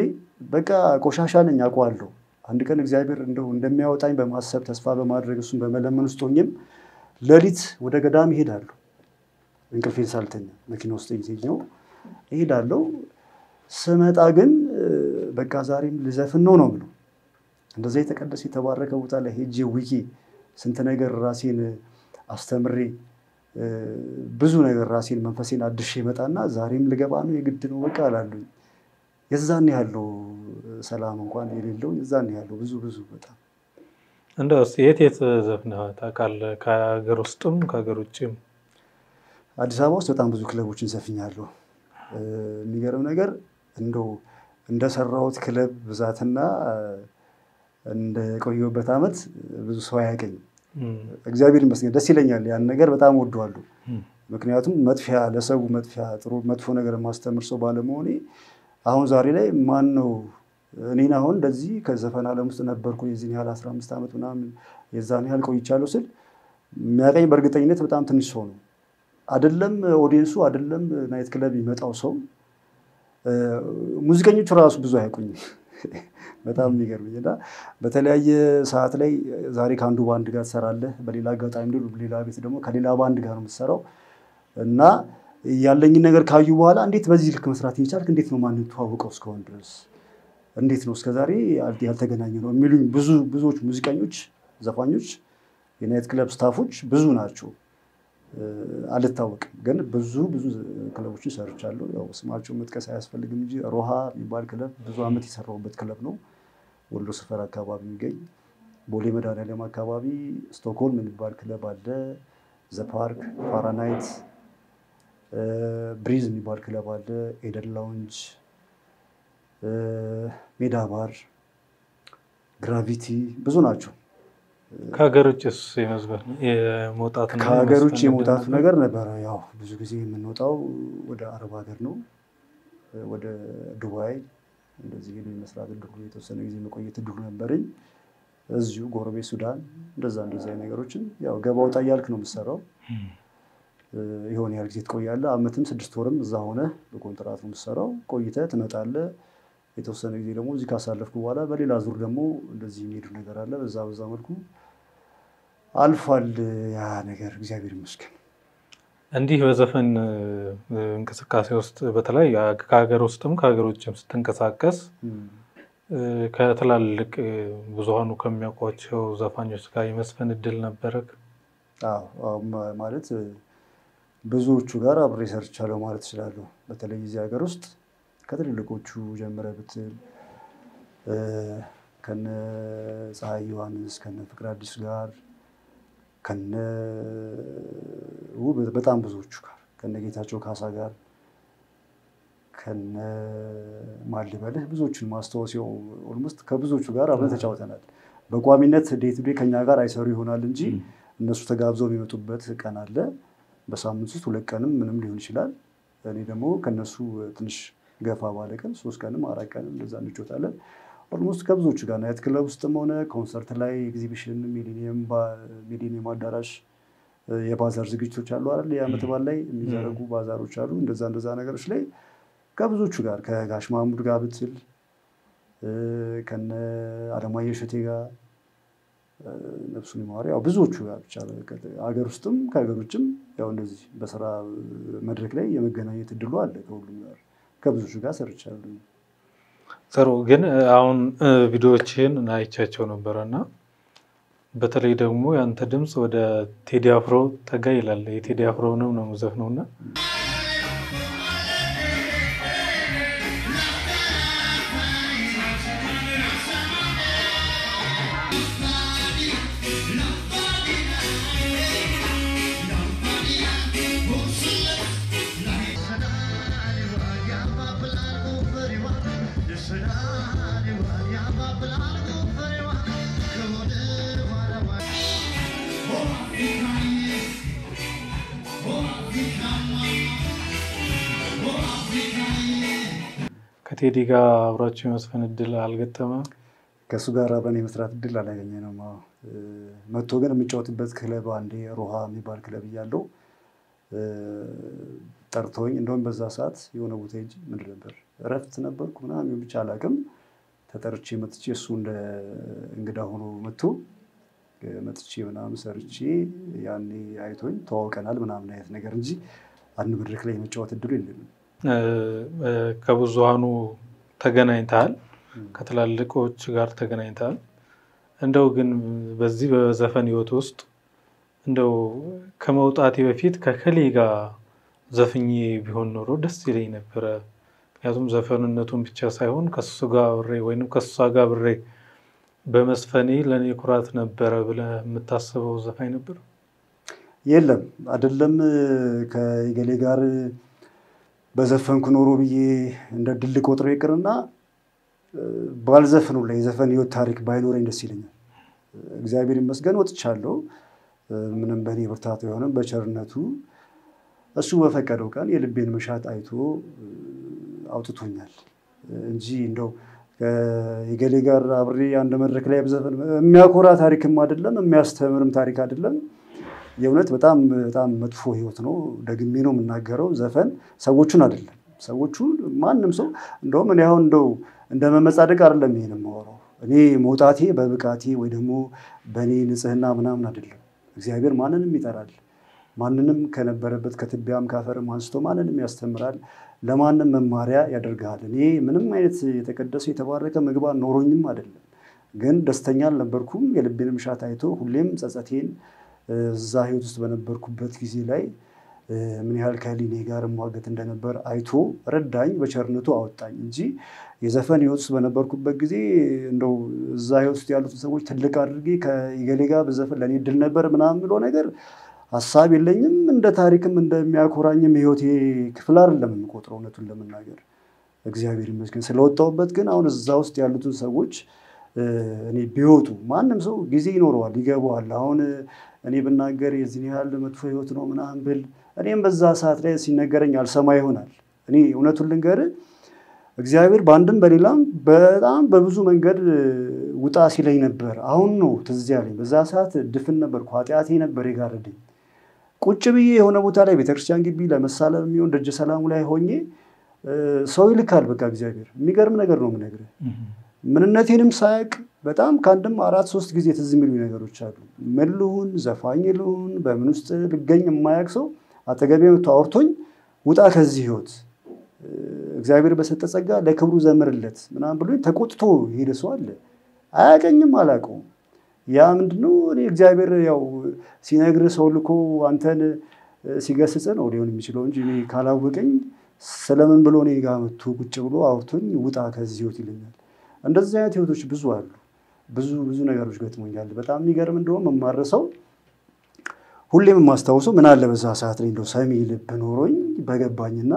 በቃ ቆሻሻ ነኝ አውቀዋለሁ። አንድ ቀን እግዚአብሔር እንደው እንደሚያወጣኝ በማሰብ ተስፋ በማድረግ እሱን በመለመን ውስጥ ሆኜም ሌሊት ወደ ገዳም እሄዳለሁ። እንቅልፌን ሳልተኛ መኪና ውስጥ ጊዜኛው እሄዳለሁ። ስመጣ ግን በቃ ዛሬም ልዘፍን ነው ነው ብሎ እንደዛ የተቀደሰ የተባረከ ቦታ ላይ ሄጄ ውዬ ስንት ነገር ራሴን አስተምሬ ብዙ ነገር ራሴን መንፈሴን አድሼ መጣና ዛሬም ልገባ ነው የግድ ነው በቃ አላሉኝ። የዛን ያለው ሰላም እንኳን የሌለው የዛን ያለው ብዙ ብዙ በጣም እንደው እስኪ የት የት ዘፍነህ ታውቃለህ? ከሀገር ውስጥም ከሀገር ውጭም? አዲስ አበባ ውስጥ በጣም ብዙ ክለቦችን ዘፍኛለሁ። የሚገርም ነገር እንደው እንደሰራሁት ክለብ ብዛትና እንደቆየሁበት ዓመት ብዙ ሰው አያውቀኝም። እግዚአብሔር ይመስገን ደስ ይለኛል። ያን ነገር በጣም ወደዋለሁ። ምክንያቱም መጥፊያ ለሰው መጥፊያ ጥሩ መጥፎ ነገር የማስተምር ሰው ባለመሆኔ አሁን ዛሬ ላይ ማን ነው እኔን አሁን እንደዚህ ከዘፈን ዓለም ውስጥ ነበርኩ የዚህን ያህል አስራ አምስት ዓመት ምናምን የዛን ያህል ቆይቻለሁ ስል የሚያቀኝ በእርግጠኝነት በጣም ትንሽ ሰው ነው። አደለም audience ኡ አደለም night club የሚመጣው ሰው ሙዚቀኞቹ ራሱ ብዙ አያውቁኝም። በጣም የሚገርምኝ እና በተለያየ ሰዓት ላይ ዛሬ ከአንዱ ባንድ ጋር ትሰራለህ፣ በሌላ አጋጣሚ ሌላ ቤት ደግሞ ከሌላ ባንድ ጋር ነው የምትሰራው እና ያለኝን ነገር ካዩ በኋላ እንዴት በዚህ ልክ መስራት እየቻልክ እንዴት ነው ማንን ተዋውቀው እስካሁን ድረስ እንዴት ነው እስከዛሬ ያልተገናኘ ነው የሚሉኝ ብዙ ብዙዎች ሙዚቀኞች፣ ዘፋኞች፣ የ night club staff ኦች ብዙ ናቸው። አልታወቅም፣ ግን ብዙ ብዙ ክለቦችን ሰርቻለሁ። ያው ስማቸው መጥቀስ አያስፈልግም እንጂ ሮሃ የሚባል ክለብ ብዙ ዓመት የሰራሁበት ክለብ ነው። ወሎ ሰፈር አካባቢ የሚገኝ ቦሌ መድኃኒዓለም አካባቢ ስቶክሆልም የሚባል ክለብ አለ። ዘፓርክ፣ ፋራናይት፣ ብሪዝ የሚባል ክለብ አለ። ኤደን ላውንጅ፣ ሜዳ ባር፣ ግራቪቲ ብዙ ናቸው። ከሀገር የመዝበት የመውጣት ከሀገር ውጭ የመውጣቱ ነገር ነበረ። ያው ብዙ ጊዜ የምንወጣው ወደ አረብ ሀገር ነው፣ ወደ ዱባይ እንደዚህ ሄዶ የመስራት እድሉ የተወሰነ ጊዜ መቆየት እድሉ ነበረኝ። እዚሁ ጎረቤት ሱዳን፣ እንደዛ እንደዛ ነገሮችን ያው ገባ ወጣ እያልክ ነው የምትሰራው። የሆነ ያህል ጊዜ ትቆያለህ። አመትም ስድስት ወርም እዛ ሆነ በኮንትራት ነው የምትሰራው። ቆይተህ ትመጣለህ። የተወሰነ ጊዜ ደግሞ እዚህ ካሳለፍኩ በኋላ በሌላ ዙር ደግሞ እንደዚህ የሚሄዱ ነገር አለ። በዛ በዛ መልኩ አልፏል ያ ነገር እግዚአብሔር ይመስገን። እንዲህ በዘፈን እንቅስቃሴ ውስጥ በተለይ ከሀገር ውስጥም ከሀገር ውጭም ስትንቀሳቀስ ከትላልቅ እ፣ ብዙሃኑ ከሚያውቋቸው ዘፋኞች ጋር የመስፈን እድል ነበረክ? ማለት ብዙዎቹ ጋር አብሬ ሰርቻለሁ ማለት እችላለሁ። በተለይ እዚህ ሀገር ውስጥ ከትልልቆቹ ጀምረ ብትል ከነ ፀሐይ ዮሐንስ ከነ ፍቅር አዲስ ጋር ከነ በጣም ብዙዎቹ ጋር ከነ ጌታቸው ካሳ ጋር ከነ ማን ልበልህ ብዙዎቹን ማስታወስ Almost ከብዙዎቹ ጋር አብረን ተጫውተናል። በቋሚነት day to day ከኛ ጋር አይሰሩ ይሆናል እንጂ እነሱ ተጋብዘው የሚመጡበት ቀን አለ። በሳምንት ውስጥ ሁለት ቀንም ምንም ሊሆን ይችላል። እኔ ደግሞ ከነሱ ትንሽ ገፋ ባለ ቀን ሶስት ቀንም አራት ቀንም እንደዛ እንጫወታለን። Almost ከብዙዎቹ ጋር night club ውስጥም ሆነ ኮንሰርት ላይ ኤግዚቢሽን፣ ሚሊኒየም አዳራሽ የባዛር ዝግጅቶች አሉ አይደል? የዓመት በዓል ላይ የሚዘረጉ ባዛሮች አሉ። እንደዛ እንደዛ ነገሮች ላይ ከብዙዎቹ ጋር ከጋሽ ማሙድ ጋር ብትል ከነ አለማየሁ እሸቴ ጋር ነፍሱን ይማር ያው ብዙዎቹ ጋር ብቻ ሀገር ውስጥም ከሀገር ውጭም ያው እንደዚህ በስራ መድረክ ላይ የመገናኘት እድሉ አለ ከሁሉም ጋር ከብዙዎቹ ጋር ሰርቻለሁ። ጥሩ ግን አሁን ቪዲዮዎችህን አይቻቸው ነበረ እና በተለይ ደግሞ የአንተ ድምፅ ወደ ቴዲ አፍሮ ጠጋ ይላል። የቴዲ አፍሮንም ነው የምዘፍነው እና ከቴዲ ጋር አብራቸው የመስፈን እድል አልገጠመም? ከእሱ ጋር አብረን የመስራት እድል አላገኘንም። መጥቶ ግን የምጫወትበት ክለብ አንዴ ሮሃ የሚባል ክለብ እያለው እ፣ ጠርተውኝ እንደውም በዛ ሰዓት የሆነ ቦታ ሄጄ ምንድን ነበር እረፍት ነበርኩ ምናምን ብቻ አላውቅም። ተጠርቼ መጥቼ እሱ እንደ እንግዳ ሆኖ መጥቶ መጥቼ ምናምን ሰርቼ ያኔ አይቶኝ ተዋውቀናል ምናምን አይነት ነገር እንጂ አንድ መድረክ ላይ የመጫወት እድሉ የለንም። ከብዙሃኑ ተገናኝተሃል፣ ከትላልቆች ጋር ተገናኝተሃል። እንደው ግን በዚህ በዘፈን ህይወት ውስጥ እንደው ከመውጣቴ በፊት ከከሌ ጋር ዘፍኜ ቢሆን ኖሮ ደስ ይለኝ ነበረ። ምክንያቱም ዘፈንነቱን ብቻ ሳይሆን ከሱ ጋር ብሬ ወይም ከሷ ጋር ብሬ በመስፈኔ ለእኔ ኩራት ነበረ ብለህ የምታስበው ዘፋኝ ነበር? የለም አይደለም ከገሌ ጋር በዘፈንኩ ኖሮ ብዬ እንደ ድል ቆጥሮ ይቅርና ባልዘፍኑ ላይ የዘፈን ህይወት ታሪክ ባይኖረኝ ደስ ይለኛል። እግዚአብሔር ይመስገን ወጥቻለሁ። ምንም በእኔ ብርታት አይሆንም በቸርነቱ እሱ በፈቀደው ቀን የልቤን መሻት አይቶ አውጥቶኛል እንጂ እንደው የገሌ ጋር አብሬ አንድ መድረክ ላይ በዘፈን የሚያኮራ ታሪክም አይደለም፣ የሚያስተምርም ታሪክ አይደለም። የእውነት በጣም በጣም መጥፎ ህይወት ነው። ደግሜ ነው የምናገረው። ዘፈን ሰዎቹን አይደለም ሰዎቹ ማንም ሰው እንደውም እኔ አሁን እንደው እንደ መመጻደቅ አይደለም ይሄን የማወራው እኔ መውጣቴ በብቃቴ ወይ ደግሞ በእኔ ንጽህና ምናምን አይደለም። እግዚአብሔር ማንንም ይጠራል። ማንንም ከነበረበት ከትቢያም ካፈርም አንስቶ ማንንም ያስተምራል። ለማንም መማሪያ ያደርግሃል። እኔ ምንም አይነት የተቀደሰ የተባረከ ምግባር ኖሮኝም አይደለም፣ ግን ደስተኛ አልነበርኩም። የልቤንም ሻት አይቶ ሁሌም ጸጸቴን እዛ ህይወት ውስጥ በነበርኩበት ጊዜ ላይ ምን ያህል ከህሊኔ ጋር እሟገት እንደነበር አይቶ ረዳኝ፣ በቸርነቱ አወጣኝ እንጂ የዘፈን ህይወት ውስጥ በነበርኩበት ጊዜ እንደው እዛ ህይወት ውስጥ ያሉትን ሰዎች ትልቅ አድርጌ ከገሌ ጋር በዘፈን ለእኔ ድል ነበር ምናምን ብሎ ነገር ሀሳብ የለኝም። እንደ ታሪክም እንደሚያኮራኝም ህይወቴ ክፍል አይደለም የምቆጥረው እውነቱን ለመናገር እግዚአብሔር ይመስገን ስለወጣሁበት። ግን አሁን እዛ ውስጥ ያሉትን ሰዎች እኔ ቢወጡ ማንም ሰው ጊዜ ይኖረዋል፣ ይገባዋል። አሁን እኔ ብናገር የዚህን ያህል መጥፎ ህይወት ነው ምናምን ብል እኔም በዛ ሰዓት ላይ ሲነገረኝ አልሰማ ይሆናል። እኔ እውነቱን ልንገር እግዚአብሔር በአንድም በሌላም በጣም በብዙ መንገድ ውጣ ሲለኝ ነበር። አሁን ነው ትዝ ያለኝ። በዛ ሰዓት ድፍን ነበርኩ፣ ኃጢአቴ ነበር የጋረደኝ። ቁጭ ብዬ የሆነ ቦታ ላይ ቤተክርስቲያን ግቢ ለመሳለም የሚሆን ደጀ ሰላሙ ላይ ሆኜ ሰው ይልካል። በቃ እግዚአብሔር የሚገርም ነገር ነው የምነግርህ። ምንነቴንም ሳያውቅ በጣም ከአንድም አራት ሶስት ጊዜ ትዝ የሚሉ ነገሮች አሉ። ምን ልሁን፣ ዘፋኝ ልሁን፣ በምን ውስጥ ልገኝ የማያውቅ ሰው አጠገቤ መጥቶ አውርቶኝ ውጣ ከዚህ ህይወት እግዚአብሔር በሰጠ ጸጋ ለክብሩ ዘምርለት ምናምን ብሎ ተቆጥቶ የሄደ ሰው አለ። አያቀኝም፣ አላውቀውም። ያ ምንድነው እኔ እግዚአብሔር ያው ሲነግር ሰው ልኮ አንተን ሲገስጽ ነው ሊሆን የሚችለው እንጂ ካላወቀኝ ስለምን ብሎ እኔ ጋር መጥቶ ቁጭ ብሎ አውርቶኝ ውጣ ከዚህ ህይወት ይለኛል። እንደዚህ አይነት ህይወቶች ብዙ አሉ። ብዙ ብዙ ነገሮች ገጥሞኛል። በጣም የሚገርም እንደውም የማልረሳው ሁሌም የማስታውሰው ምን አለ በዛ ሰዓት ላይ እንደው ሰሚ ልብ ኖሮኝ በገባኝና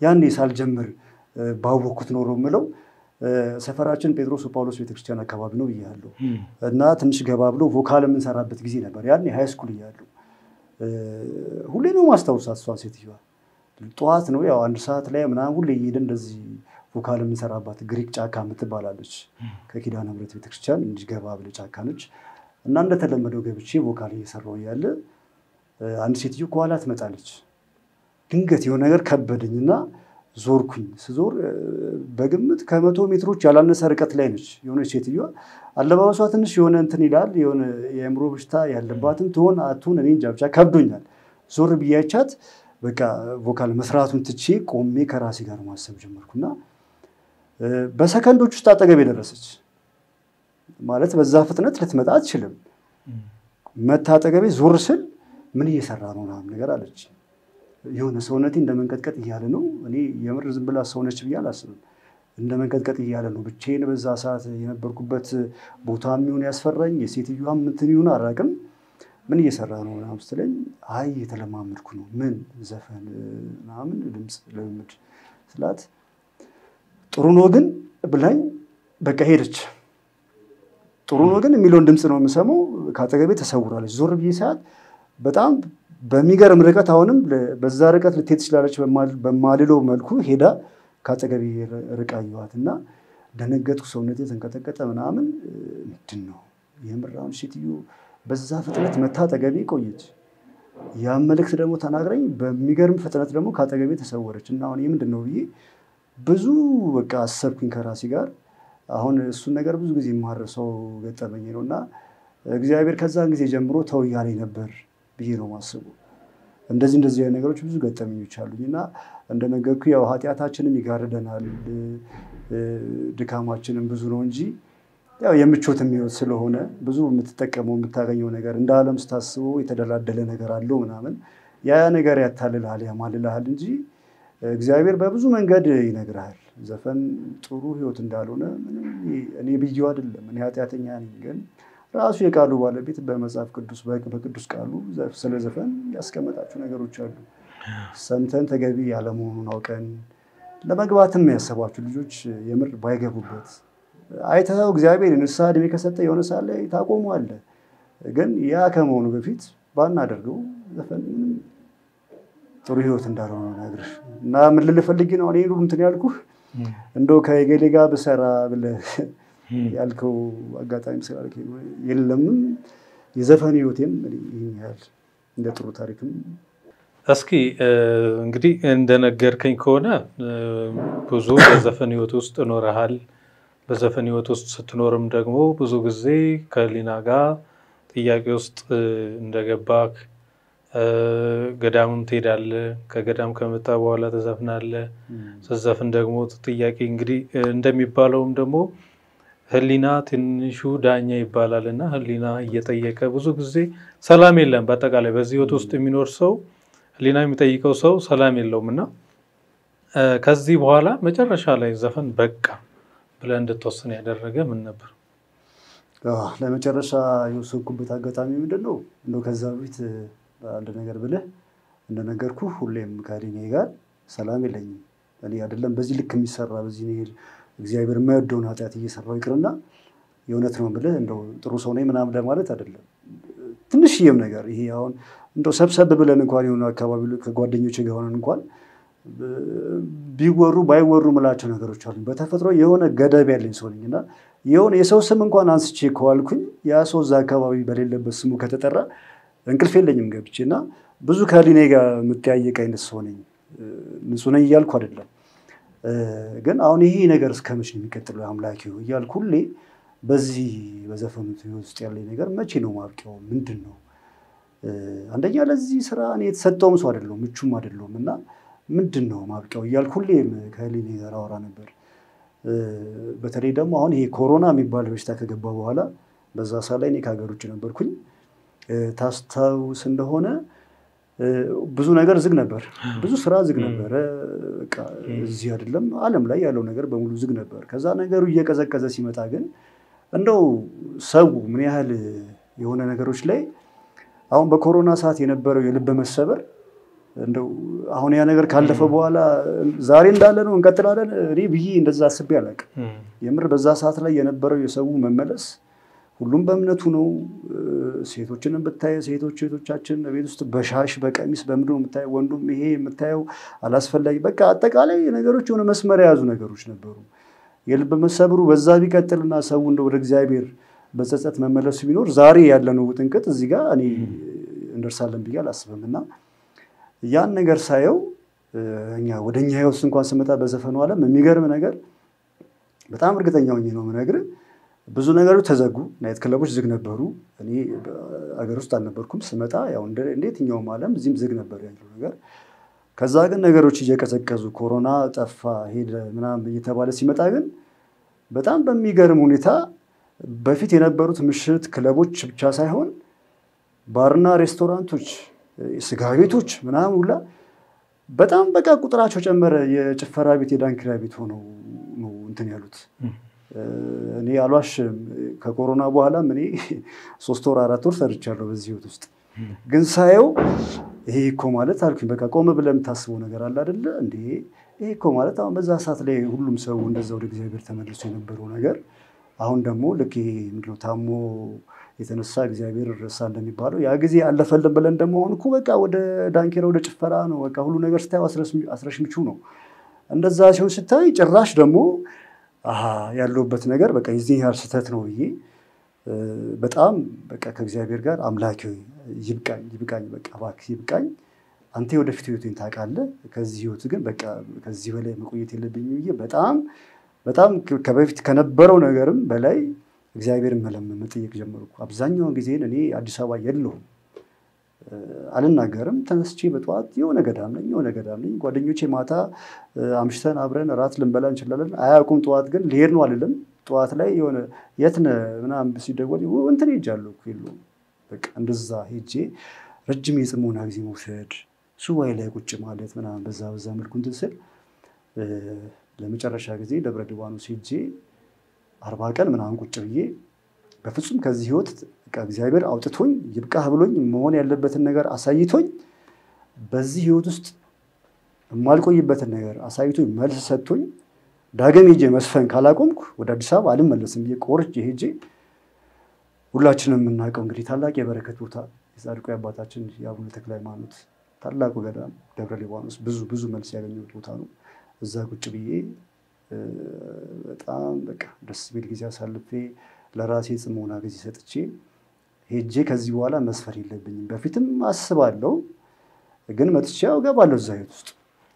ያኔ ሳልጀምር ባወቅኩት ኖሮ የምለው ሰፈራችን ጴጥሮስ ጳውሎስ ቤተክርስቲያን አካባቢ ነው ብያለሁ እና ትንሽ ገባ ብሎ vocal የምንሰራበት ጊዜ ነበር። ያኔ high school እያለሁ ሁሌ ነው ማስታውሳት እሷን ሴትዮዋ ጠዋት ነው ያው አንድ ሰዓት ላይ ምናምን ሁሌ እየሄድን እንደዚህ vocal የምንሰራባት ግሪክ ጫካ የምትባል አለች ከኪዳነ ምሕረት ቤተክርስቲያን እንዲህ ገባ ብላ ጫካ ነች እና እንደተለመደው ገብቼ vocal እየሰራው እያለ አንድ ሴትዮ ከኋላ ትመጣለች። ድንገት የሆነ ነገር ከበደኝና ዞርኩኝ። ስዞር በግምት ከመቶ ሜትሮች ያላነሰ ርቀት ላይ ነች የሆነች ሴትዮዋ። አለባበሷ ትንሽ የሆነ እንትን ይላል። የሆነ የአእምሮ በሽታ ያለባትም ትሆን አትሆን እኔ እንጃ ብቻ ከብዶኛል። ዞር ብያቻት በቃ ቮካል መስራቱን ትቼ ቆሜ ከራሴ ጋር ማሰብ ጀመርኩና በሰከንዶች ውስጥ አጠገብ የደረሰች ማለት በዛ ፍጥነት ልትመጣ አትችልም። መታ አጠገቤ ዞር ስል ምን እየሰራ ነው ምናምን ነገር አለች። የሆነ ሰውነቴ እንደ መንቀጥቀጥ እያለ ነው። እኔ የምር ዝም ብላ ሰውነች ብዬ አላስብም። እንደ መንቀጥቀጥ እያለ ነው። ብቻዬን በዛ ሰዓት የነበርኩበት ቦታ የሚሆን ያስፈራኝ የሴትዮዋም እንትን ይሁን አላውቅም። ምን እየሰራ ነው ምናምን ስትለኝ አይ የተለማመድኩ ነው። ምን ዘፈን ምናምን ድምፅ ልምምድ ስላት ጥሩ ነው ግን ብላኝ በቃ ሄደች። ጥሩ ነው ግን የሚለውን ድምፅ ነው የምሰማው። ከአጠገቤ ተሰውራለች። ዞር ብዬ ሰዓት በጣም በሚገርም ርቀት አሁንም በዛ ርቀት ልትሄድ ትችላለች በማልለው መልኩ ሄዳ ከአጠገቤ ርቃ አየኋት እና ደነገጥኩ። ሰውነቴ ተንቀጠቀጠ ምናምን። ምንድን ነው የምራውን ሴትዮ በዛ ፍጥነት መታ አጠገቤ ቆየች። ያ መልእክት ደግሞ ተናግረኝ በሚገርም ፍጥነት ደግሞ ከአጠገቤ ተሰወረች እና አሁን ምንድን ነው ብዬ ብዙ በቃ አሰብኩኝ ከራሴ ጋር። አሁን እሱን ነገር ብዙ ጊዜ የማረሰው ገጠመኝ ነው እና እግዚአብሔር ከዛን ጊዜ ጀምሮ ተው እያለኝ ነበር ብዬ ነው ማስበው። እንደዚህ እንደዚህ አይነት ነገሮች ብዙ ገጠመኞች አሉኝ እና እንደነገርኩ ያው ኃጢአታችንም ይጋርደናል፣ ድካማችንም ብዙ ነው እንጂ ያው የምቾት የሚወት ስለሆነ ብዙ የምትጠቀመው የምታገኘው ነገር እንደ ዓለም ስታስበው የተደላደለ ነገር አለው ምናምን ያ ነገር ያታልልሃል ያማልልሃል እንጂ እግዚአብሔር በብዙ መንገድ ይነግርሃል። ዘፈን ጥሩ ህይወት እንዳልሆነ እኔ ብዬው አይደለም። እኔ ኃጢአተኛ ነኝ፣ ግን ራሱ የቃሉ ባለቤት በመጽሐፍ ቅዱስ በቅዱስ ቃሉ ስለ ዘፈን ያስቀመጣቸው ነገሮች አሉ። ሰምተን ተገቢ ያለመሆኑን አውቀን ለመግባትም ያሰባችሁ ልጆች የምር ባይገቡበት አይተኸው እግዚአብሔር የንስሐ ዕድሜ ከሰጠ የሆነ ሰዓት ላይ ታቆመዋለህ። ግን ያ ከመሆኑ በፊት ባናደርገው ዘፈን ጥሩ ህይወት እንዳልሆነ ነግርህ እና ምን ልልህ ፈልጌ ነው እኔ ሁሉ እንትን ያልኩህ እንደው ከገሌ ጋር ብሰራ ብለህ ያልከው አጋጣሚ ነው። የለምም የዘፈን ህይወቴም ይህን ያህል እንደ ጥሩ ታሪክም እስኪ እንግዲህ እንደነገርከኝ ከሆነ ብዙ በዘፈን ህይወት ውስጥ እኖረሃል። በዘፈን ህይወት ውስጥ ስትኖርም ደግሞ ብዙ ጊዜ ከህሊና ጋር ጥያቄ ውስጥ እንደገባክ ገዳምም ትሄዳለህ። ከገዳም ከመጣ በኋላ ትዘፍናለህ። ስትዘፍን ደግሞ ጥያቄ እንግዲህ እንደሚባለውም ደግሞ ህሊና ትንሹ ዳኛ ይባላል እና ህሊና እየጠየቀ ብዙ ጊዜ ሰላም የለም። በአጠቃላይ በዚህ ህይወት ውስጥ የሚኖር ሰው ህሊና የሚጠይቀው ሰው ሰላም የለውም እና ከዚህ በኋላ መጨረሻ ላይ ዘፈን በቃ ብለህ እንድትወስን ያደረገ ምን ነበር? ለመጨረሻ የወሰንኩበት አጋጣሚ ምንድን ነው? እንደው ከዛ በፊት አንድ ነገር ብልህ እንደነገርኩ ሁሌም ከህሊናዬ ጋር ሰላም የለኝም። እኔ አይደለም በዚህ ልክ የሚሰራ በዚህ እግዚአብሔር የማይወደውን ኃጢአት እየሰራው ይቅርና የእውነት ነው ብልህ እንደው ጥሩ ሰው ነኝ ምናምን ለማለት አይደለም። ትንሽዬም ነገር ይሄ አሁን እንደው ሰብሰብ ብለን እንኳን የሆነ አካባቢ ከጓደኞች ጋር ሆነን እንኳን ቢወሩ ባይወሩ ምላቸው ነገሮች አሉ። በተፈጥሮ የሆነ ገደብ ያለኝ ሰው ነኝ እና የሆነ የሰው ስም እንኳን አንስቼ ከዋልኩኝ ያ ሰው እዛ አካባቢ በሌለበት ስሙ ከተጠራ እንቅልፍ የለኝም ገብቼ እና ብዙ ከህሊናዬ ጋር የምጠያየቅ አይነት ሰው ነኝ። ንጹህ ነኝ እያልኩ አይደለም። ግን አሁን ይሄ ነገር እስከ መቼ ነው የሚቀጥለው አምላኬ እያልኩ ሁሌ በዚህ በዘፈኑ ውስጥ ያለኝ ነገር መቼ ነው ማብቂያው? ምንድን ነው አንደኛ ለዚህ ስራ እኔ የተሰጠውም ሰው አይደለሁም ምቹም አይደለሁም እና ምንድን ነው ማብቂያው እያልኩ ሁሌም ከህሊኔ ጋር አወራ ነበር። በተለይ ደግሞ አሁን ይሄ ኮሮና የሚባል በሽታ ከገባ በኋላ በዛ ሰዓት ላይ እኔ ከሀገር ውጭ ነበርኩኝ። ታስታውስ እንደሆነ ብዙ ነገር ዝግ ነበር። ብዙ ስራ ዝግ ነበረ። በቃ እዚህ አይደለም ዓለም ላይ ያለው ነገር በሙሉ ዝግ ነበር። ከዛ ነገሩ እየቀዘቀዘ ሲመጣ ግን እንደው ሰው ምን ያህል የሆነ ነገሮች ላይ አሁን በኮሮና ሰዓት የነበረው የልብ መሰበር እንደው አሁን ያ ነገር ካለፈ በኋላ ዛሬ እንዳለ ነው እንቀጥላለን እኔ ብዬ እንደዛ አስቤ አላውቅም። የምር በዛ ሰዓት ላይ የነበረው የሰው መመለስ ሁሉም በእምነቱ ነው። ሴቶችንም ብታይ ሴቶች ሴቶቻችን ቤት ውስጥ በሻሽ በቀሚስ በምንድን ነው የምታየው? ወንዱም ይሄ የምታየው አላስፈላጊ በቃ አጠቃላይ ነገሮች የሆነ መስመር የያዙ ነገሮች ነበሩ። የልብ መሰብሩ በዛ ቢቀጥልና ሰው እንደ ወደ እግዚአብሔር በጸጸት መመለሱ ቢኖር ዛሬ ያለነው ውጥንቅጥ እዚህ ጋር እኔ እንደርሳለን ብዬ አላስብም እና ያን ነገር ሳየው እኛ ወደ እኛ ህይወት እንኳን ስመጣ በዘፈኑ ዓለም የሚገርም ነገር በጣም እርግጠኛ ሆኜ ነው የምነግርህ ብዙ ነገሮች ተዘጉ። ናይት ክለቦች ዝግ ነበሩ። እኔ አገር ውስጥ አልነበርኩም። ስመጣ ያው እንደ የትኛውም ዓለም እዚህም ዝግ ነበር ያለው ነገር። ከዛ ግን ነገሮች እየቀዘቀዙ ኮሮና ጠፋ ሄደ ምናምን እየተባለ ሲመጣ ግን በጣም በሚገርም ሁኔታ በፊት የነበሩት ምሽት ክለቦች ብቻ ሳይሆን ባርና ሬስቶራንቶች፣ ስጋ ቤቶች ምናምን ሁላ በጣም በቃ ቁጥራቸው ጨመረ። የጭፈራ ቤት የዳንኪራ ቤት ሆነው ነው እንትን ያሉት። እኔ አልዋሽም። ከኮሮና በኋላም እኔ ሶስት ወር አራት ወር ሰርቻለሁ በዚህ ህይወት ውስጥ ግን ሳየው ይሄ እኮ ማለት አልኩኝ በቃ ቆም ብለህ የምታስበው ነገር አለ አይደለ እንዴ? ይሄ እኮ ማለት አሁን በዛ ሰዓት ላይ ሁሉም ሰው እንደዛ ወደ እግዚአብሔር ተመልሶ የነበረው ነገር አሁን ደግሞ ልክ ይሄ ምንድነው ታሞ የተነሳ እግዚአብሔር ረሳ እንደሚባለው ያ ጊዜ አለፈልን ብለን ደግሞ አሁን እኮ በቃ ወደ ዳንኪራ ወደ ጭፈራ ነው በቃ ሁሉ ነገር ስታየው አስረሽ ምቹ ነው። እንደዛ ሲሆን ስታይ ጭራሽ ደግሞ ያለሁበት ነገር በቃ የዚህ ያህል ስህተት ነው ብዬ በጣም በቃ ከእግዚአብሔር ጋር አምላኪ ይብቃኝ ይብቃኝ በቃ እባክህ ይብቃኝ። አንተ የወደፊት ህይወቴን ታውቃለህ። ከዚህ ህይወት ግን በቃ ከዚህ በላይ መቆየት የለብኝም ብዬ በጣም በጣም ከበፊት ከነበረው ነገርም በላይ እግዚአብሔርን መለመን መጠየቅ ጀመርኩ። አብዛኛውን ጊዜን እኔ አዲስ አበባ የለሁም አልናገርም። ተነስቼ በጠዋት የሆነ ገዳም ነኝ የሆነ ገዳም ነኝ። ጓደኞቼ ማታ አምሽተን አብረን እራት ልንበላ እንችላለን። አያውቁም። ጠዋት ግን ልሄድ ነው አልልም። ጠዋት ላይ የሆነ የት ነህ ምናምን ሲደወል እንትን ሄጃለሁ የለውም። በቃ እንደዛ ሄጄ ረጅም የጽሞና ጊዜ መውሰድ ሱባኤ ላይ ቁጭ ማለት ምናምን በዛ በዛ መልኩ እንትን ስል ለመጨረሻ ጊዜ ደብረ ሊባኖስ ሄጄ አርባ ቀን ምናምን ቁጭ ብዬ በፍጹም ከዚህ ህይወት እግዚአብሔር አውጥቶኝ ይብቃህ ብሎኝ መሆን ያለበትን ነገር አሳይቶኝ በዚህ ህይወት ውስጥ የማልቆይበትን ነገር አሳይቶኝ መልስ ሰጥቶኝ ዳግም ሄጄ መስፈን ካላቆምኩ ወደ አዲስ አበባ አልመለስም ብዬ ቆርጬ ሄጄ ሁላችንም የምናውቀው እንግዲህ ታላቅ የበረከት ቦታ የጻድቁ አባታችን የአቡነ ተክለ ሃይማኖት ታላቁ ገዳም ደብረ ሊባኖስ ብዙ ብዙ መልስ ያገኘሁት ቦታ ነው። እዛ ቁጭ ብዬ በጣም በቃ ደስ የሚል ጊዜ አሳልፌ ለራሴ ጽሞና ጊዜ ሰጥቼ ሄጄ ከዚህ በኋላ መስፈር የለብኝም። በፊትም አስባለሁ፣ ግን መጥቼ እገባለሁ እዛ ህይወት ውስጥ።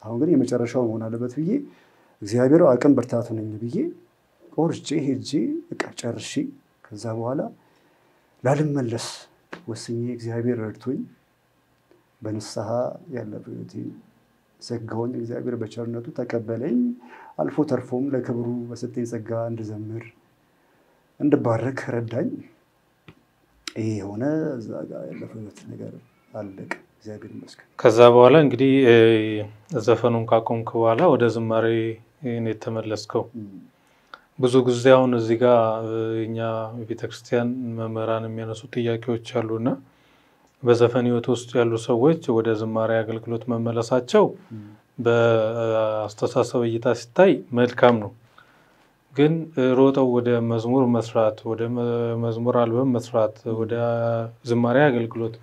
አሁን ግን የመጨረሻው መሆን አለበት ብዬ እግዚአብሔር አቅም ብርታቱ ነኝ ብዬ ቆርጬ ሄጄ በቃ ጨርሼ ከዛ በኋላ ላልመለስ ወስኜ እግዚአብሔር ረድቶኝ በንስሐ ያለፈ ህይወቴን ዘጋውኝ። እግዚአብሔር በቸርነቱ ተቀበለኝ። አልፎ ተርፎም ለክብሩ በሰጠኝ ጸጋ እንድዘምር እንድባረክ ረዳኝ። ይሄ የሆነ እዛ ጋር ያለፈ ህይወት ነገር አለቀ። እግዚአብሔር ይመስገን። ከዛ በኋላ እንግዲህ ዘፈኑን ካቆምክ በኋላ ወደ ዝማሬ ነው የተመለስከው። ብዙ ጊዜ አሁን እዚህ ጋር እኛ ቤተክርስቲያን መምህራን የሚያነሱ ጥያቄዎች አሉና በዘፈን ህይወት ውስጥ ያሉ ሰዎች ወደ ዝማሬ አገልግሎት መመለሳቸው በአስተሳሰብ እይታ ሲታይ መልካም ነው። ግን ሮጠው ወደ መዝሙር መስራት፣ ወደ መዝሙር አልበም መስራት፣ ወደ ዝማሬ አገልግሎት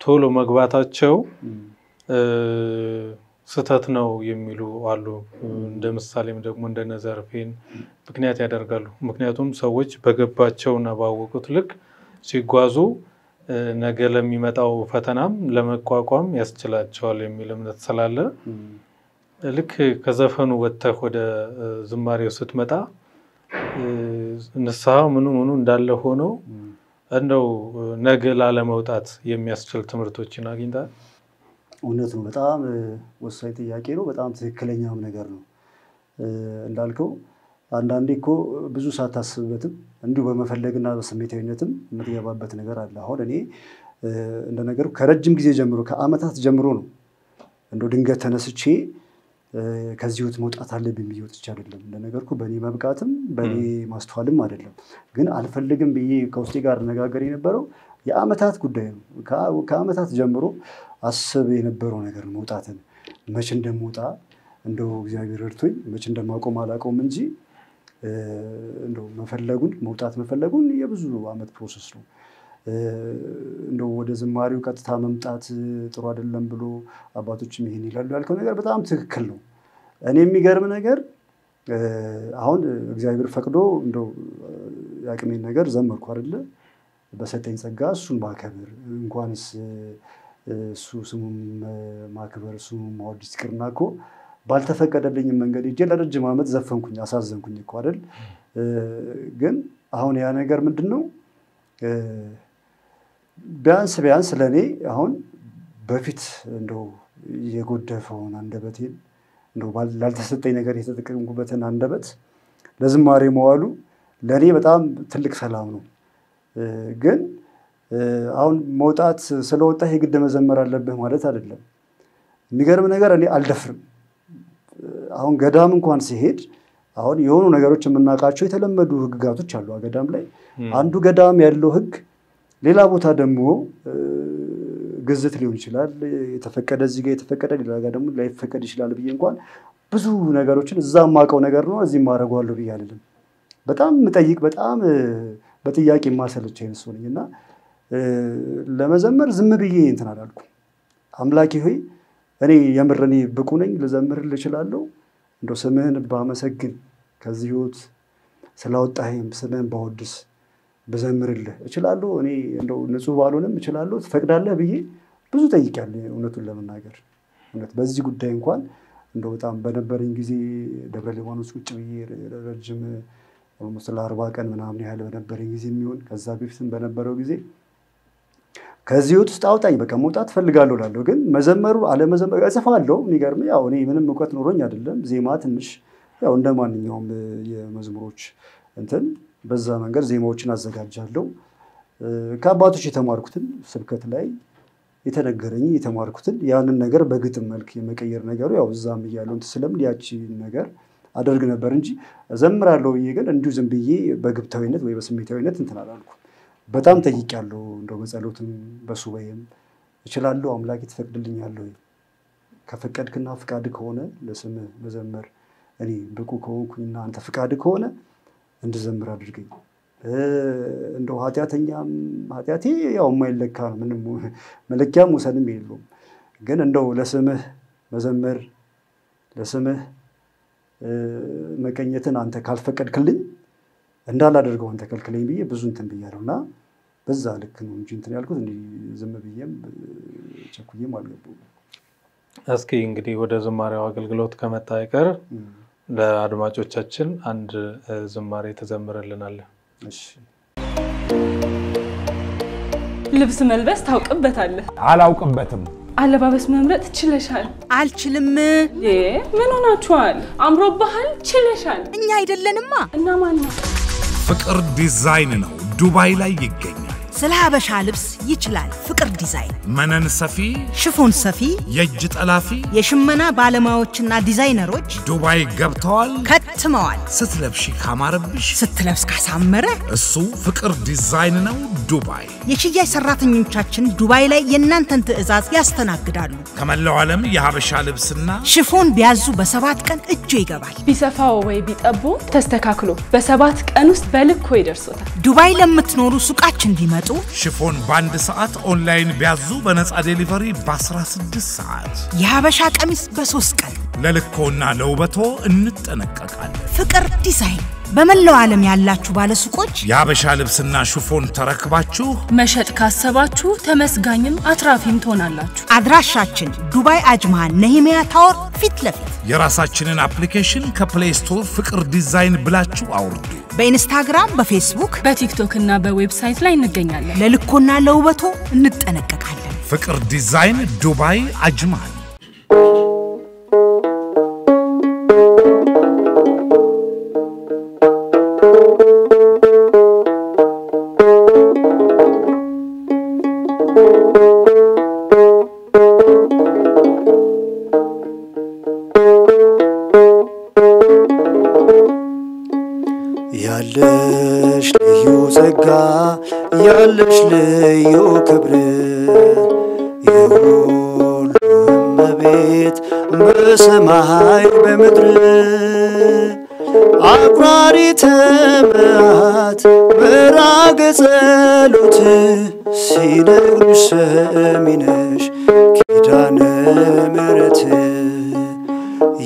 ቶሎ መግባታቸው ስህተት ነው የሚሉ አሉ። እንደ ምሳሌም ደግሞ እንደ ነዘርፌን ምክንያት ያደርጋሉ። ምክንያቱም ሰዎች በገባቸውና ባወቁት ልክ ሲጓዙ ነገ ለሚመጣው ፈተናም ለመቋቋም ያስችላቸዋል የሚል እምነት ስላለ ልክ ከዘፈኑ ወጥተህ ወደ ዝማሬው ስትመጣ ንስሐ ምኑ ምኑ እንዳለ ሆኖ እንደው ነገ ላለመውጣት የሚያስችል ትምህርቶችን አግኝተሃል? እውነት ነው። በጣም ወሳኝ ጥያቄ ነው። በጣም ትክክለኛም ነገር ነው። እንዳልከው አንዳንዴ እኮ ብዙ ሳታስብበትም እንዲሁ በመፈለግና በስሜታዊነትም የምትገባበት ነገር አለ። አሁን እኔ እንደነገሩ ከረጅም ጊዜ ጀምሮ ከዓመታት ጀምሮ ነው እንደው ድንገት ተነስቼ ከዚህ ህይወት መውጣት አለብኝ ብዬ ወጥቼ አይደለም። እንደነገርኩ በእኔ መብቃትም በእኔ ማስተዋልም አይደለም። ግን አልፈልግም ብዬ ከውስጤ ጋር እነጋገር የነበረው የዓመታት ጉዳይ ነው። ከ- ከዓመታት ጀምሮ አስብ የነበረው ነገር ነው መውጣትን መቼ እንደምወጣ እንደው እግዚአብሔር ረድቶኝ መቼ እንደማቆም አላውቀውም እንጂ እንደው መፈለጉን መውጣት መፈለጉን የብዙ ዓመት process ነው። እንደው ወደ ዝማሬው ቀጥታ መምጣት ጥሩ አይደለም ብሎ አባቶችም ይሄን ይላሉ ያልከው ነገር በጣም ትክክል ነው። እኔ የሚገርም ነገር አሁን እግዚአብሔር ፈቅዶ እንደው የአቅሜን ነገር ዘመርኩ አይደለ በሰጠኝ ጸጋ እሱን ማከብር እንኳንስ እሱ ስሙን ማክበር ስሙን ማወደስ ይቅርና እኮ ባልተፈቀደልኝም መንገድ ሄጄ ለረጅም ዓመት ዘፈንኩኝ፣ አሳዘንኩኝ እኮ አይደል። ግን አሁን ያ ነገር ምንድን ነው ቢያንስ ቢያንስ ለእኔ አሁን በፊት እንደው የጎደፈውን አንደበቴን እንደው ላልተሰጠኝ ነገር የተጠቀምኩበትን አንደበት ለዝማሬ መዋሉ ለእኔ በጣም ትልቅ ሰላም ነው። ግን አሁን መውጣት ስለወጣህ የግድ መዘመር አለብህ ማለት አይደለም። የሚገርም ነገር እኔ አልደፍርም። አሁን ገዳም እንኳን ሲሄድ አሁን የሆኑ ነገሮች የምናውቃቸው የተለመዱ ህግጋቶች አሉ ገዳም ላይ። አንዱ ገዳም ያለው ህግ ሌላ ቦታ ደግሞ ግዝት ሊሆን ይችላል። የተፈቀደ እዚህ ጋር የተፈቀደ ሌላ ጋር ደግሞ ላይፈቀድ ይችላል ብዬ እንኳን ብዙ ነገሮችን እዛ የማውቀው ነገር ነው እዚህ ማድረጓለሁ ብዬ አልልም። በጣም የምጠይቅ በጣም በጥያቄ የማሰለች አይነት ሰው ነኝ እና ለመዘመር ዝም ብዬ እንትን አላልኩም። አምላኬ ሆይ እኔ የምር እኔ ብቁ ነኝ ልዘምርልህ እችላለሁ። እንደው ስምህን ባመሰግን ከዚህ ህይወት ስላወጣኸኝ ስምህን ባወድስ ብዘምርልህ እችላለሁ። እኔ እንደው ንጹሕ ባልሆንም እችላለሁ ትፈቅዳለህ ብዬ ብዙ ጠይቄያለሁ። እውነቱን ለመናገር እውነት በዚህ ጉዳይ እንኳን እንደው በጣም በነበረኝ ጊዜ ደብረ ሊባኖስ ቁጭ ብዬ ረጅም ለአርባ ቀን ምናምን ያህል በነበረኝ ጊዜ የሚሆን ከዛ በፊትም በነበረው ጊዜ ከዚህ ህይወት ውስጥ አውጣኝ፣ በቃ መውጣት ፈልጋለሁ እላለሁ። ግን መዘመሩ አለመዘመሩ እጽፋለሁ። የሚገርም ያው እኔ ምንም እውቀት ኖሮኝ አይደለም። ዜማ ትንሽ ያው እንደ ማንኛውም የመዝሙሮች እንትን በዛ መንገድ ዜማዎችን አዘጋጃለሁ። ከአባቶች የተማርኩትን ስብከት ላይ የተነገረኝ የተማርኩትን ያንን ነገር በግጥም መልክ የመቀየር ነገሩ ያው እዛም እያለሁ ስለምል ያቺን ነገር አደርግ ነበር እንጂ እዘምራለሁ ብዬ ግን እንዲሁ ዝም ብዬ በግብታዊነት ወይ በስሜታዊነት እንትን አላልኩም። በጣም ጠይቄያለሁ። እንደው በጸሎትም በሱባኤም እችላለሁ አምላኬ ትፈቅድልኛለህ ወይ? ከፈቀድክና ፍቃድ ከሆነ ለስምህ መዘመር እኔ ብቁ ከሆንኩኝና አንተ ፍቃድ ከሆነ እንድዘምር አድርገኝ። እንደው ኃጢአተኛም ኃጢአቴ ያው የማይለካ ነው። ምንም መለኪያም ወሰንም የለውም። ግን እንደው ለስምህ መዘመር ለስምህ መቀኘትን አንተ ካልፈቀድክልኝ እንዳላደርገው አንተ ከልክለኝ ብዬ ብዙ እንትን ብያለሁ እና በዛ ልክ ነው እንጂ እንትን ያልኩት እንዲህ ዝም ብዬም ቸኩዬም አልገባሁም። እስኪ እንግዲህ ወደ ዝማሬው አገልግሎት ከመጣ አይቀር ለአድማጮቻችን አንድ ዝማሬ እሺ ልብስ መልበስ ታውቅበታለህ። አላውቅበትም። አለባበስ መምረጥ ችለሻል። አልችልም። እ ምን ሆናችኋል? አምሮባሃል፣ ችለሻል። እኛ አይደለንማ። እና ማን ነው? ፍቅር ዲዛይን ነው። ዱባይ ላይ ይገኛል። ስለ ሀበሻ ልብስ ይችላል። ፍቅር ዲዛይን መነን ሰፊ፣ ሽፎን ሰፊ፣ የእጅ ጠላፊ የሽመና ባለሙያዎችና ዲዛይነሮች ዱባይ ገብተዋል። ከትመዋል። ስትለብሺ ካማረብሽ ስትለብስ ካሳመረ እሱ ፍቅር ዲዛይን ነው። ዱባይ የሽያጭ ሰራተኞቻችን ዱባይ ላይ የእናንተን ትዕዛዝ ያስተናግዳሉ። ከመላው ዓለም የሀበሻ ልብስና ሽፎን ቢያዙ በሰባት ቀን እጆ ይገባል። ቢሰፋዎ ወይ ቢጠብዎ ተስተካክሎ በሰባት ቀን ውስጥ በልኮ ይደርሶታል። ዱባይ ለምትኖሩ ሱቃችን ቢመጡ ሽፎን በአንድ ሰዓት ኦንላይን ቢያዙ በነፃ delivery በ16 ሰዓት። የሀበሻ ቀሚስ በሶስት ቀን። ለልኮና ለውበቶ እንጠነቀቃለን። ፍቅር ዲዛይን በመላው ዓለም ያላችሁ ባለሱቆች የሀበሻ ልብስና ሽፎን ተረክባችሁ መሸጥ ካሰባችሁ ተመስጋኝም አትራፊም ትሆናላችሁ። አድራሻችን ዱባይ አጅማን ነሂሚያ ታወር ፊት ለፊት የራሳችንን application ከ Play Store ፍቅር ዲዛይን ብላችሁ አውርዱ። በኢንስታግራም፣ በፌስቡክ፣ በቲክቶክ እና በ website ላይ እንገኛለን። ለልኮና ለውበቶ እንጠነቀቃለን። ፍቅር ዲዛይን ዱባይ አጅማን ያለሽ ልዩ ክብር የሁሉ እመቤት በሰማይ በምድር አቁራሪተ መዓት በራገ ጸሎት ሲነግሩሽ ሰሚነሽ ኪዳነ ምሕረት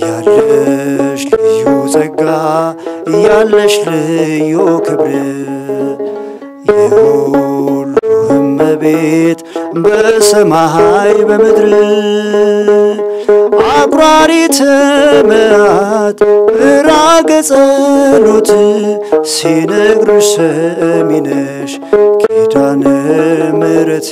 ያለሽ ልዩ ጸጋ ያለሽ ልዩ ክብር የሁሉ እመቤት በሰማይ በምድር አቁራሪተ መዓት ራገ ጸሎት ሲነግሩሽ ሰሚነሽ ኪዳነ ምሕረት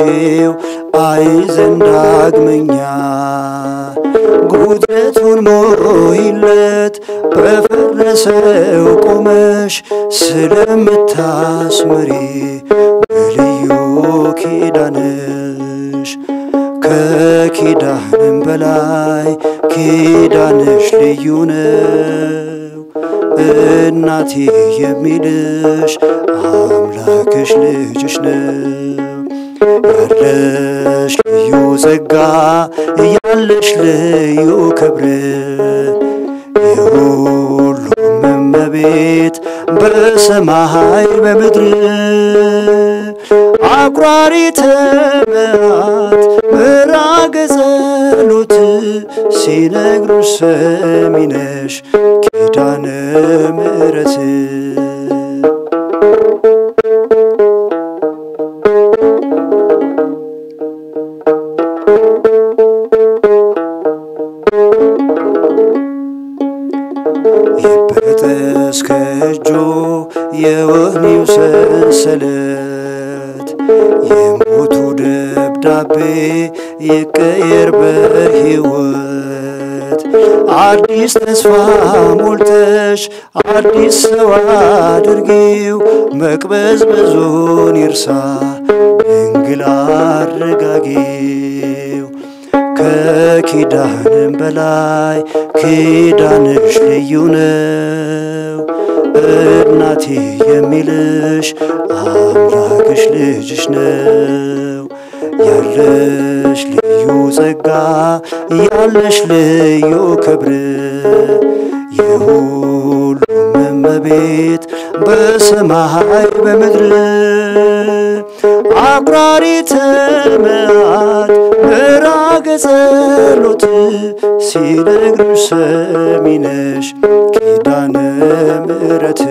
አብሺው አይዘን ዳግመኛ ጉድለቱን ሞይለት በፈረሰው ቆመሽ ስለምታስምሪ በልዩ ኪዳንሽ ከኪዳንም በላይ ኪዳንሽ ልዩ ነው። እናቴ የሚልሽ አምላክሽ ልጅሽ ነው። ያለሽ ልዩ ጸጋ ያለሽ ልዩ ክብር። የሁሉም እመቤት በሰማይ በምድር አቁራሪተ መዓት ምራገ ጸሎት ሲነግሩሽ ሰሚነሽ ኪዳነ ምሕረት ሰንሰለት የሞቱ ደብዳቤ ይቀየር በሕይወት አዲስ ተስፋ ሞልተሽ አዲስ ሰው አድርጊው። መቅበዝበዙን ይርሳ ድንግል አረጋጊው። ከኪዳንም በላይ ኪዳንሽ ልዩ እናቴ የሚልሽ አምላክሽ ልጅሽ ነው። ያለሽ ልዩ ጸጋ ያለሽ ልዩ ክብር የሁሉም እመቤት በሰማይ በምድር አቁራሪተ መዓት ምራገ ጸሎት ሲነግሩሽ ሰሚነሽ ኪዳነ ምሕረት።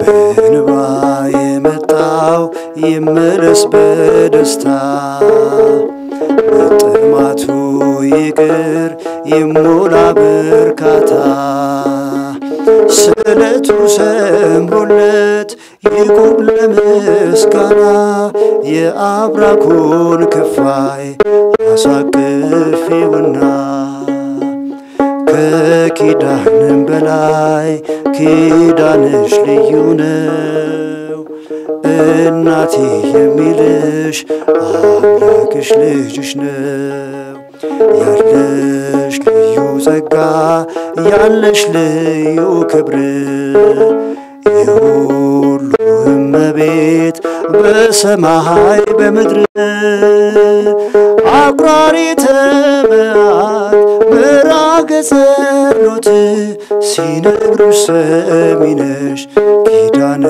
በእንባ የመጣው ይመለስ በደስታ ይሞላ በርካታ ስለቱ ሰምሮለት ይቁም ለምስጋና የአብራኩን ክፋይ አሳቅፊውና ከኪዳንም በላይ ኪዳንሽ ልዩ ነው። እናቴ የሚልሽ አምላክሽ ልጅሽ ነው። ልዩ ጸጋ ያለሽ ልዩ ክብር። የሁሉ እመቤት በሰማይ በምድር አቁራሪተ መዓት ምዕራገ ጸሎት ሲነግሩሽ ሰሚነሽ ኪዳነ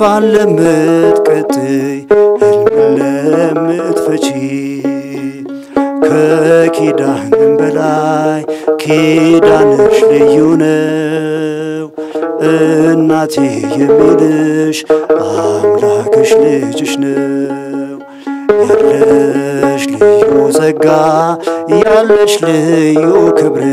ተስፋን ለምትቀጥይ ህልምን ለምትፈቺ ከኪዳንም በላይ ኪዳንሽ ልዩ ነው። እናቴ የሚልሽ አምላክሽ ልጅሽ ነው። ያለሽ ልዩ ጸጋ ያለሽ ልዩ ክብር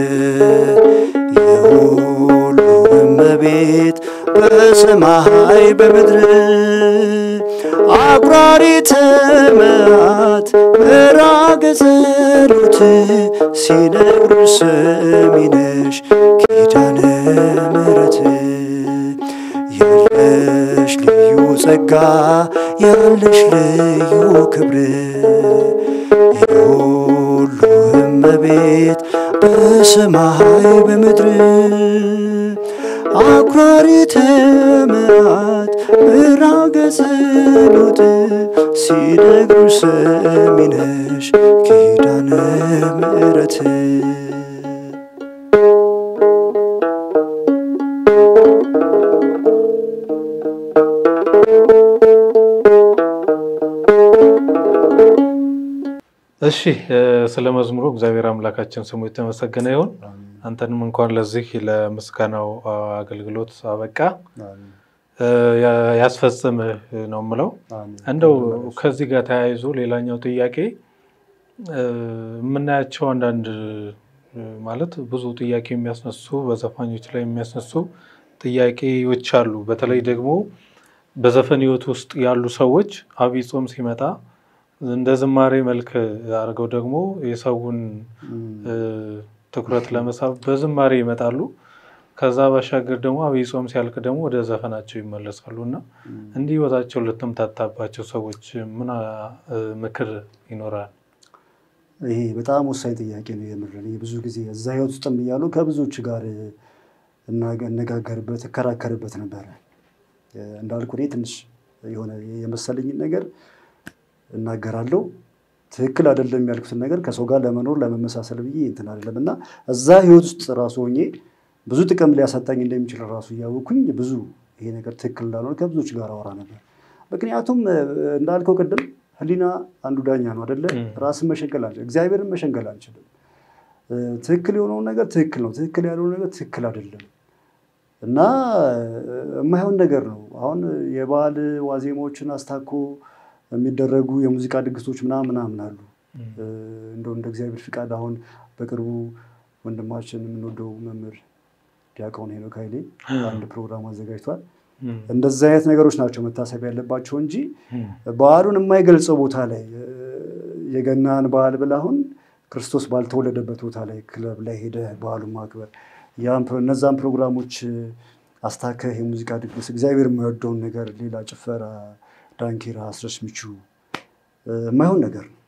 በሰማይ በምድር አኩራሪተ መዓት ምዕራገ ጸሎት ሲነግሩሽ ሰሚነሽ ኪዳነ ምሕረት። እሺ ስለ መዝሙሩ እግዚአብሔር አምላካችን ስሙ የተመሰገነ ይሁን። አንተንም እንኳን ለዚህ ለምስጋናው አገልግሎት አበቃ ያስፈጽምህ ነው የምለው። እንደው ከዚህ ጋር ተያይዞ ሌላኛው ጥያቄ የምናያቸው አንዳንድ ማለት ብዙ ጥያቄ የሚያስነሱ በዘፋኞች ላይ የሚያስነሱ ጥያቄዎች አሉ። በተለይ ደግሞ በዘፈን ሕይወት ውስጥ ያሉ ሰዎች አብይ ጾም ሲመጣ እንደ ዝማሬ መልክ አድርገው ደግሞ የሰውን ትኩረት ለመሳብ በዝማሬ ይመጣሉ። ከዛ ባሻገር ደግሞ አብይ ጾም ሲያልቅ ደግሞ ወደ ዘፈናቸው ይመለሳሉ እና እንዲህ ህይወታቸው ልትምታታባቸው ሰዎች ምን ምክር ይኖራል? ይሄ በጣም ወሳኝ ጥያቄ ነው። የምር እኔ ብዙ ጊዜ እዛ ህይወት ውስጥም እያሉ ከብዙዎች ጋር እነጋገርበት እከራከርበት ነበረ። እንዳልኩ እኔ ትንሽ የሆነ የመሰለኝን ነገር እናገራለሁ። ትክክል አይደለም ያልኩትን ነገር ከሰው ጋር ለመኖር ለመመሳሰል ብዬ እንትን አይደለም እና እዛ ህይወት ውስጥ ራሱ ሆኜ ብዙ ጥቅም ሊያሳጣኝ እንደሚችል ራሱ እያወኩኝ ብዙ ይሄ ነገር ትክክል እንዳልሆነ ከብዙዎች ጋር አወራ ነበር። ምክንያቱም እንዳልከው ቅድም ህሊና አንዱ ዳኛ ነው አደለ? ራስን መሸንገል አንችልም፣ እግዚአብሔርን መሸንገል አንችልም። ትክክል የሆነውን ነገር ትክክል ነው፣ ትክክል ያልሆነ ነገር ትክክል አይደለም እና የማይሆን ነገር ነው። አሁን የበዓል ዋዜማዎችን አስታኮ የሚደረጉ የሙዚቃ ድግሶች ምናምን ምናምን አሉ። እንደው እንደ እግዚአብሔር ፍቃድ አሁን በቅርቡ ወንድማችን የምንወደው መምህር ዲያቆን ሄኖክ ኃይሌ አንድ ፕሮግራም አዘጋጅቷል። እንደዚህ አይነት ነገሮች ናቸው መታሰብ ያለባቸው እንጂ በዓሉን የማይገልጸው ቦታ ላይ የገናን በዓል ብለህ አሁን ክርስቶስ ባልተወለደበት ቦታ ላይ ክለብ ላይ ሄደህ በዓሉን ማክበር እነዛን ፕሮግራሞች አስታከህ የሙዚቃ ድግስ እግዚአብሔር የማይወደውን ነገር ሌላ ጭፈራ፣ ዳንኪራ፣ አስረስ ምቹ የማይሆን ነገር ነው።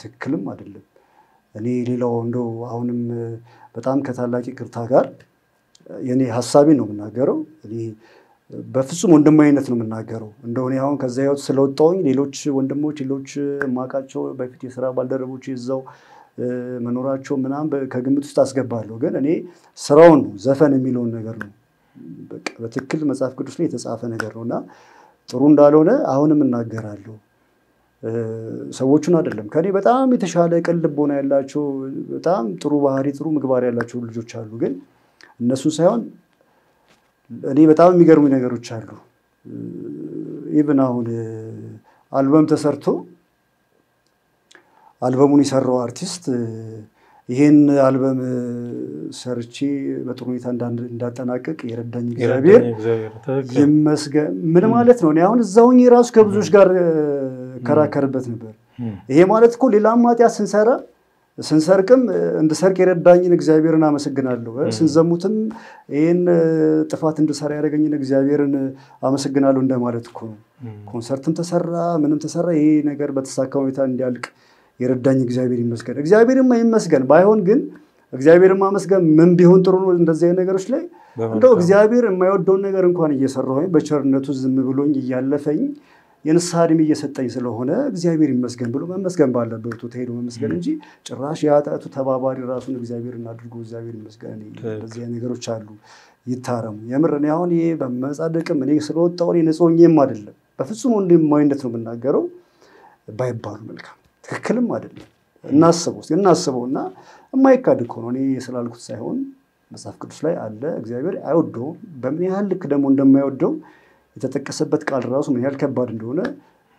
ትክክልም አይደለም። እኔ ሌላው እንደው አሁንም በጣም ከታላቅ ይቅርታ ጋር የኔ ሀሳቤን ነው የምናገረው። እኔ በፍጹም ወንድማዊነት ነው የምናገረው። እንደው እኔ አሁን ከዛ ህይወት ስለወጣሁኝ ሌሎች ወንድሞች ሌሎች የማውቃቸው በፊት የስራ ባልደረቦች እዛው መኖራቸው ምናምን ከግምት ውስጥ አስገባለሁ። ግን እኔ ስራውን ዘፈን የሚለውን ነገር ነው በትክክል መጽሐፍ ቅዱስ ላይ የተጻፈ ነገር ነው እና ጥሩ እንዳልሆነ አሁንም እናገራለሁ። ሰዎቹን አይደለም ከኔ በጣም የተሻለ ቅን ልቦና ያላቸው በጣም ጥሩ ባህሪ፣ ጥሩ ምግባር ያላቸው ልጆች አሉ። ግን እነሱን ሳይሆን እኔ በጣም የሚገርሙ ነገሮች አሉ። ኢቭን አሁን አልበም ተሰርቶ አልበሙን የሰራው አርቲስት ይህን አልበም ሰርቼ በጥሩ ሁኔታ እንዳጠናቀቅ የረዳኝ እግዚአብሔር ይመስገን። ምን ማለት ነው? እኔ አሁን እዛውኝ ራሱ ከብዙዎች ጋር እከራከርበት ነበር። ይሄ ማለት እኮ ሌላም ኃጢአት ስንሰራ ስንሰርቅም እንድሰርቅ የረዳኝን እግዚአብሔርን አመሰግናለሁ። ስንዘሙትም ይህን ጥፋት እንድሰራ ያደረገኝን እግዚአብሔርን አመሰግናለሁ እንደማለት እኮ ነው። ኮንሰርትም ተሰራ ምንም ተሰራ ይሄ ነገር በተሳካ ሁኔታ እንዲያልቅ የረዳኝ እግዚአብሔር ይመስገን። እግዚአብሔርማ ይመስገን። ባይሆን ግን እግዚአብሔርን ማመስገን ምን ቢሆን ጥሩ ነው እንደዚህ አይነት ነገሮች ላይ እንደው እግዚአብሔር የማይወደውን ነገር እንኳን እየሰራሁኝ በቸርነቱ ዝም ብሎኝ እያለፈኝ የንስሐ ዕድሜ እየሰጠኝ ስለሆነ እግዚአብሔር ይመስገን ብሎ መመስገን ባለበት ቦታ ሄዶ መመስገን እንጂ ጭራሽ የኃጢአቱ ተባባሪ ራሱን እግዚአብሔርን አድርጎ እግዚአብሔር ይመስገን። እንደዚህ ነገሮች አሉ፣ ይታረሙ። የምር እኔ አሁን ይሄ በመጻደቅም እኔ ስለወጣሁ እኔ ንጹሕ ሆኜም አይደለም፣ በፍጹም ወንድማዊነት ነው የምናገረው ባይባሉ መልካም ትክክልም አይደለም። እናስበው እስኪ እናስበው እና የማይካድ እኮ ነው። እኔ ስላልኩት ሳይሆን መጽሐፍ ቅዱስ ላይ አለ። እግዚአብሔር አይወደውም። በምን ያህል ልክ ደግሞ እንደማይወደው የተጠቀሰበት ቃል ራሱ ምን ያህል ከባድ እንደሆነ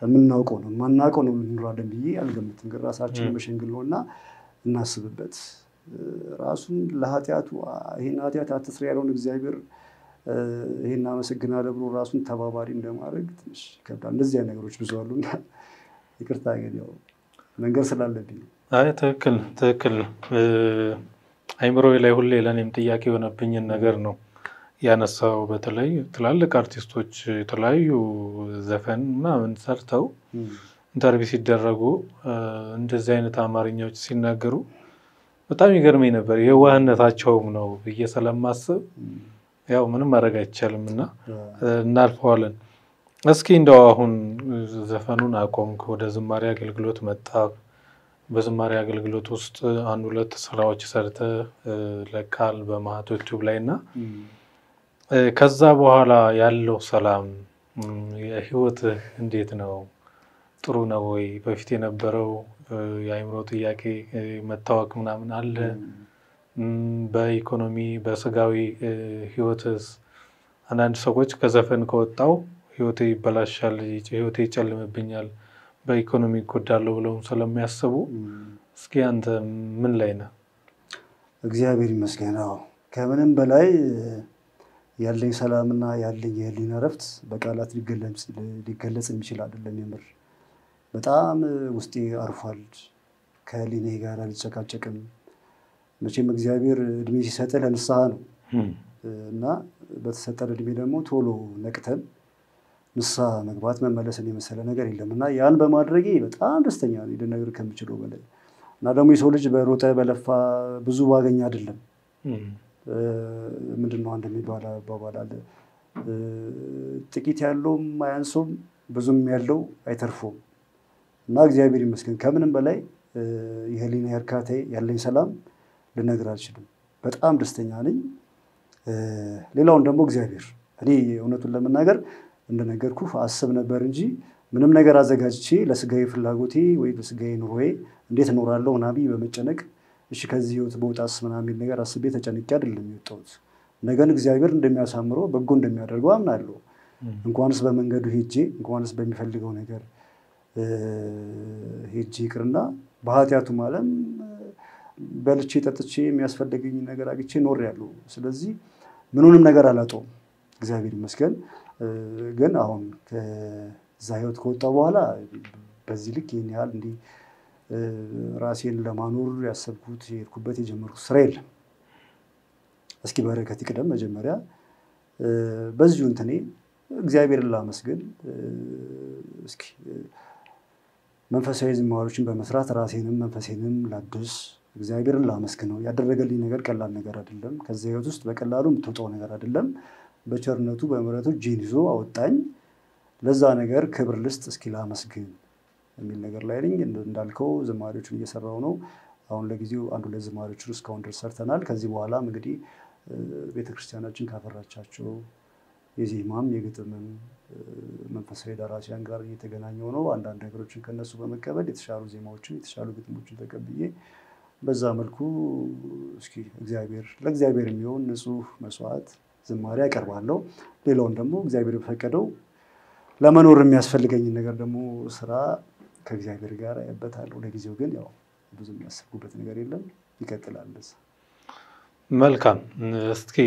የምናውቀው ነው። የማናውቀው ነው እንኖራለን ብዬ አልገምትም። ግን ራሳችን መሸንግል ነው እና እናስብበት። ራሱን ለኃጢአቱ ይህን ኃጢአት አትስራ ያለውን እግዚአብሔር ይህን አመሰግናለሁ ብሎ ራሱን ተባባሪ እንደማድረግ ትንሽ ይከብዳል። እንደዚህ ነገሮች ብዙ አሉና ይቅርታ ግን ያው መንገድ ስላለብኝ አይ ትክክል ትክክል ነው። አይምሮ ላይ ሁሌ ለእኔም ጥያቄ የሆነብኝን ነገር ነው ያነሳው። በተለይ ትላልቅ አርቲስቶች የተለያዩ ዘፈን ምናምን ሰርተው interview ሲደረጉ እንደዚህ አይነት አማርኛዎች ሲናገሩ በጣም ይገርመኝ ነበር። የዋህነታቸውም ነው ብዬ ስለማስብ ያው ምንም ማድረግ አይቻልም እና እናልፈዋለን። እስኪ እንደው አሁን ዘፈኑን አቆምክ፣ ወደ ዝማሬ አገልግሎት መጣ። በዝማሬ አገልግሎት ውስጥ አንድ ሁለት ስራዎች ሰርተ ለቃል በማህቶ ዩቲዩብ ላይ እና ከዛ በኋላ ያለው ሰላም የህይወትህ እንዴት ነው? ጥሩ ነው ወይ? በፊት የነበረው የአእምሮ ጥያቄ መታወክ ምናምን አለ? በኢኮኖሚ በስጋዊ ህይወትስ? አንዳንድ ሰዎች ከዘፈን ከወጣው ህይወቴ ይበላሻል፣ ህይወቴ ይጨልምብኛል፣ በኢኮኖሚ ይጎዳለሁ ብለውም ስለሚያስቡ እስኪ አንተ ምን ላይ ነህ? እግዚአብሔር ይመስገን። አዎ ከምንም በላይ ያለኝ ሰላምና ያለኝ የህሊና እረፍት በቃላት ሊገለጽ የሚችል አይደለም። የምር በጣም ውስጤ አርፏል። ከህሊኔ ጋር አልጨቃጨቅም። መቼም እግዚአብሔር እድሜ ሲሰጥ ለንስሐ ነው እና በተሰጠን እድሜ ደግሞ ቶሎ ነቅተን ንስሐ መግባት መመለስን የመሰለ ነገር የለም እና ያን በማድረጌ በጣም ደስተኛ ነኝ፣ ልነግርህ ከምችለው በላይ እና ደግሞ የሰው ልጅ በሮጠ በለፋ ብዙ ባገኝ አይደለም ምንድን ነው አንድ የሚባል አባባል አለ። ጥቂት ያለውም አያንሰውም፣ ብዙም ያለው አይተርፎም። እና እግዚአብሔር ይመስገን ከምንም በላይ የህሊና እርካታ ያለኝ ሰላም ልነግር አልችልም። በጣም ደስተኛ ነኝ። ሌላውን ደግሞ እግዚአብሔር እኔ እውነቱን ለመናገር እንደነገርኩ አስብ ነበር እንጂ ምንም ነገር አዘጋጅቼ ለስጋዊ ፍላጎቴ ወይ ለስጋዊ ኑሮዬ እንዴት እኖራለሁ ምናምን በመጨነቅ እሺ ከዚህ ህይወት በውጣስ ምናምን ነገር አስቤ ተጨንቄ አይደለም የወጣሁት። ነገን እግዚአብሔር እንደሚያሳምረው በጎ እንደሚያደርገው አምናለሁ። እንኳንስ በመንገዱ ሄጄ እንኳንስ በሚፈልገው ነገር ሄጄ ይቅርና በኃጢአቱም ዓለም በልቼ ጠጥቼ የሚያስፈልገኝ ነገር አግቼ ኖሬያለሁ። ስለዚህ ምኑንም ነገር አላጣውም፣ እግዚአብሔር ይመስገን። ግን አሁን ከዛ ህይወት ከወጣሁ በኋላ በዚህ ልክ ይህን ያህል እንዲህ ራሴን ለማኖር ያሰብኩት የሄድኩበት የጀመርኩት ስራ የለም። እስኪ በረከት ይቅደም። መጀመሪያ በዚሁ እንትኔ እግዚአብሔርን ላመስግን። እስኪ መንፈሳዊ ዝማሬዎችን በመስራት ራሴንም መንፈሴንም ላድስ፣ እግዚአብሔርን ላመስግነው። ያደረገልኝ ነገር ቀላል ነገር አይደለም። ከዚያ ህይወት ውስጥ በቀላሉ የምትወጣው ነገር አይደለም። በቸርነቱ በምሕረቱ እጄን ይዞ አወጣኝ። ለዛ ነገር ክብር ልስጥ፣ እስኪ ላመስግን የሚል ነገር ላይ ነኝ። እንዳልከው ዝማሬዎችን እየሰራው ነው። አሁን ለጊዜው አንድ ሁለት ዝማሬዎችን እስካሁን ድረስ ሰርተናል። ከዚህ በኋላም እንግዲህ ቤተክርስቲያናችን ካፈራቻቸው የዜማም የግጥምም መንፈሳዊ ደራሲያን ጋር እየተገናኘው ነው። አንዳንድ ነገሮችን ከነሱ በመቀበል የተሻሉ ዜማዎችን የተሻሉ ግጥሞችን ተቀብዬ በዛ መልኩ እስኪ እግዚአብሔር ለእግዚአብሔር የሚሆን ንጹሕ መስዋዕት ዝማሬ ያቀርባለሁ። ሌላውን ደግሞ እግዚአብሔር በፈቀደው ለመኖር የሚያስፈልገኝን ነገር ደግሞ ስራ ከእግዚአብሔር ጋር ያበታለሁ። ለጊዜው ግን ያው ብዙ የሚያስቡበት ነገር የለም፣ ይቀጥላል። መልካም። እስኪ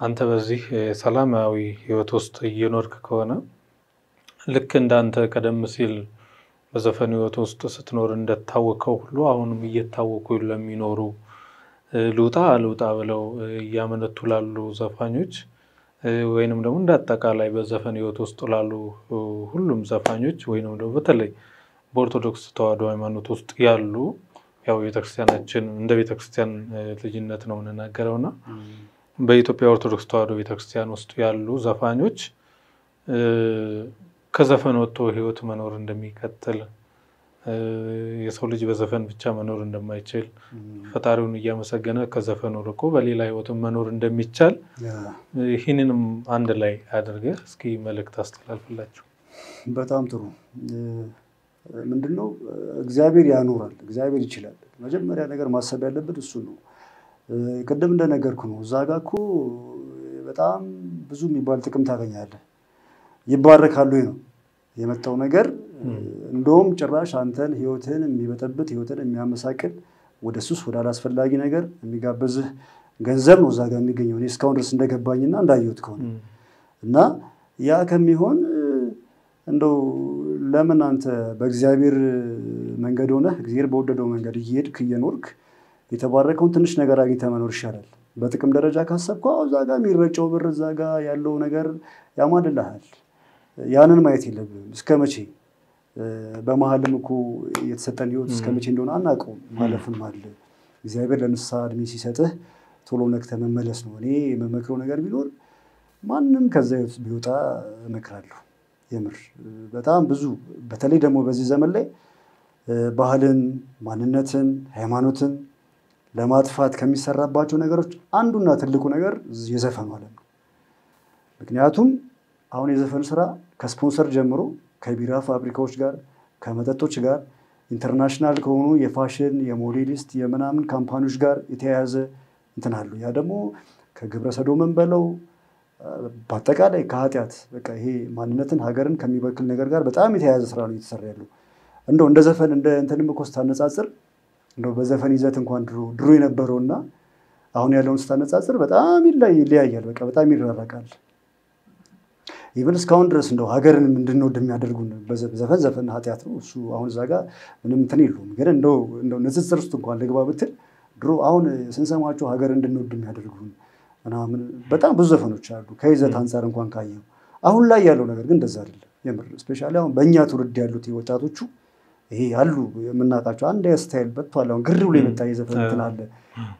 አንተ በዚህ ሰላማዊ ህይወት ውስጥ እየኖርክ ከሆነ ልክ እንዳንተ ቀደም ሲል በዘፈን ህይወት ውስጥ ስትኖር እንደታወቀው ሁሉ አሁንም እየታወቁ ለሚኖሩ ልውጣ ልውጣ ብለው እያመነቱ ላሉ ዘፋኞች ወይንም ደግሞ እንደ አጠቃላይ በዘፈን ህይወት ውስጥ ላሉ ሁሉም ዘፋኞች ወይንም ደግሞ በተለይ በኦርቶዶክስ ተዋሕዶ ሃይማኖት ውስጥ ያሉ ያው ቤተክርስቲያናችን እንደ ቤተክርስቲያን ልጅነት ነው የምንናገረው እና በኢትዮጵያ ኦርቶዶክስ ተዋሕዶ ቤተክርስቲያን ውስጥ ያሉ ዘፋኞች ከዘፈን ወጥቶ ህይወት መኖር እንደሚቀጥል የሰው ልጅ በዘፈን ብቻ መኖር እንደማይችል ፈጣሪውን እያመሰገነ ከዘፈኑ ርቆ በሌላ ህይወትን መኖር እንደሚቻል ይህንንም አንድ ላይ አድርገህ እስኪ መልእክት አስተላልፍላቸው። በጣም ጥሩ። ምንድን ነው እግዚአብሔር ያኖራል፣ እግዚአብሔር ይችላል። መጀመሪያ ነገር ማሰብ ያለብን እሱ ነው። ቅድም እንደነገርኩ ነው። እዛ ጋ እኮ በጣም ብዙ የሚባል ጥቅም ታገኛለህ። ይባረካሉ ነው የመጣው ነገር እንደውም ጭራሽ አንተን ህይወትን የሚበጠብጥ ህይወትን የሚያመሳቅል ወደ ሱስ ወደ አላስፈላጊ ነገር የሚጋብዝህ ገንዘብ ነው እዛ ጋር የሚገኘው እኔ እስካሁን ድረስ እንደገባኝና እንዳየሁት ከሆነ እና ያ ከሚሆን እንደው ለምን አንተ በእግዚአብሔር መንገድ ሆነህ እግዚአብሔር በወደደው መንገድ እየሄድክ እየኖርክ የተባረከውን ትንሽ ነገር አግኝተህ መኖር ይሻላል። በጥቅም ደረጃ ካሰብከው እዛ ጋር የሚረጨው ብር እዛ ጋር ያለው ነገር ያማልልሃል። ያንን ማየት የለብንም። እስከ መቼ በመሀልም እኮ የተሰጠን ህይወት እስከ መቼ እንደሆነ አናውቀውም። ማለፍም አለ። እግዚአብሔር ለንስሐ እድሜ ሲሰጥህ ቶሎ ነቅተህ መመለስ ነው። እኔ የምመክረው ነገር ቢኖር ማንም ከዛ ህይወት ቢወጣ እመክራለሁ። የምር በጣም ብዙ በተለይ ደግሞ በዚህ ዘመን ላይ ባህልን፣ ማንነትን፣ ሃይማኖትን ለማጥፋት ከሚሰራባቸው ነገሮች አንዱና ትልቁ ነገር የዘፈኑ ዓለም ነው። ምክንያቱም አሁን የዘፈን ስራ ከስፖንሰር ጀምሮ ከቢራ ፋብሪካዎች ጋር ከመጠጦች ጋር international ከሆኑ የፋሽን የሞዴሊስት የምናምን company ዎች ጋር የተያያዘ እንትን አሉ። ያ ደግሞ ከግብረ ሰዶምን በለው በአጠቃላይ ከኃጢአት በቃ ይሄ ማንነትን ሀገርን ከሚበክል ነገር ጋር በጣም የተያያዘ ስራ ነው እየተሰራ ያለው። እንደው እንደ ዘፈን እንደ እንትንም እኮ ስታነጻጽር እንደው በዘፈን ይዘት እንኳን ድሮ ድሮ የነበረውና አሁን ያለውን ስታነጻጽር በጣም ይለያያል። በቃ በጣም ይራረቃል። even እስካሁን ድረስ እንደው ሀገርን እንድንወድ የሚያደርጉን ዘፈን ዘፈን ኃጢአት ነው እሱ አሁን እዛ ጋር ምንም እንትን የለውም። ግን እንደው ንጽጽር ውስጥ እንኳን ልግባ ብትል ድሮ አሁን ስንሰማቸው ሀገር እንድንወድ የሚያደርጉን ምናምን በጣም ብዙ ዘፈኖች አሉ ከይዘት አንጻር እንኳን ካየው። አሁን ላይ ያለው ነገር ግን እንደዛ አይደለም። የምር especially አሁን በእኛ ትውልድ ያሉት ወጣቶቹ ይሄ አሉ የምናውቃቸው አንድ style መጥቷል። አሁን ግር ብሎ የመጣ የዘፈን እንትን አለ።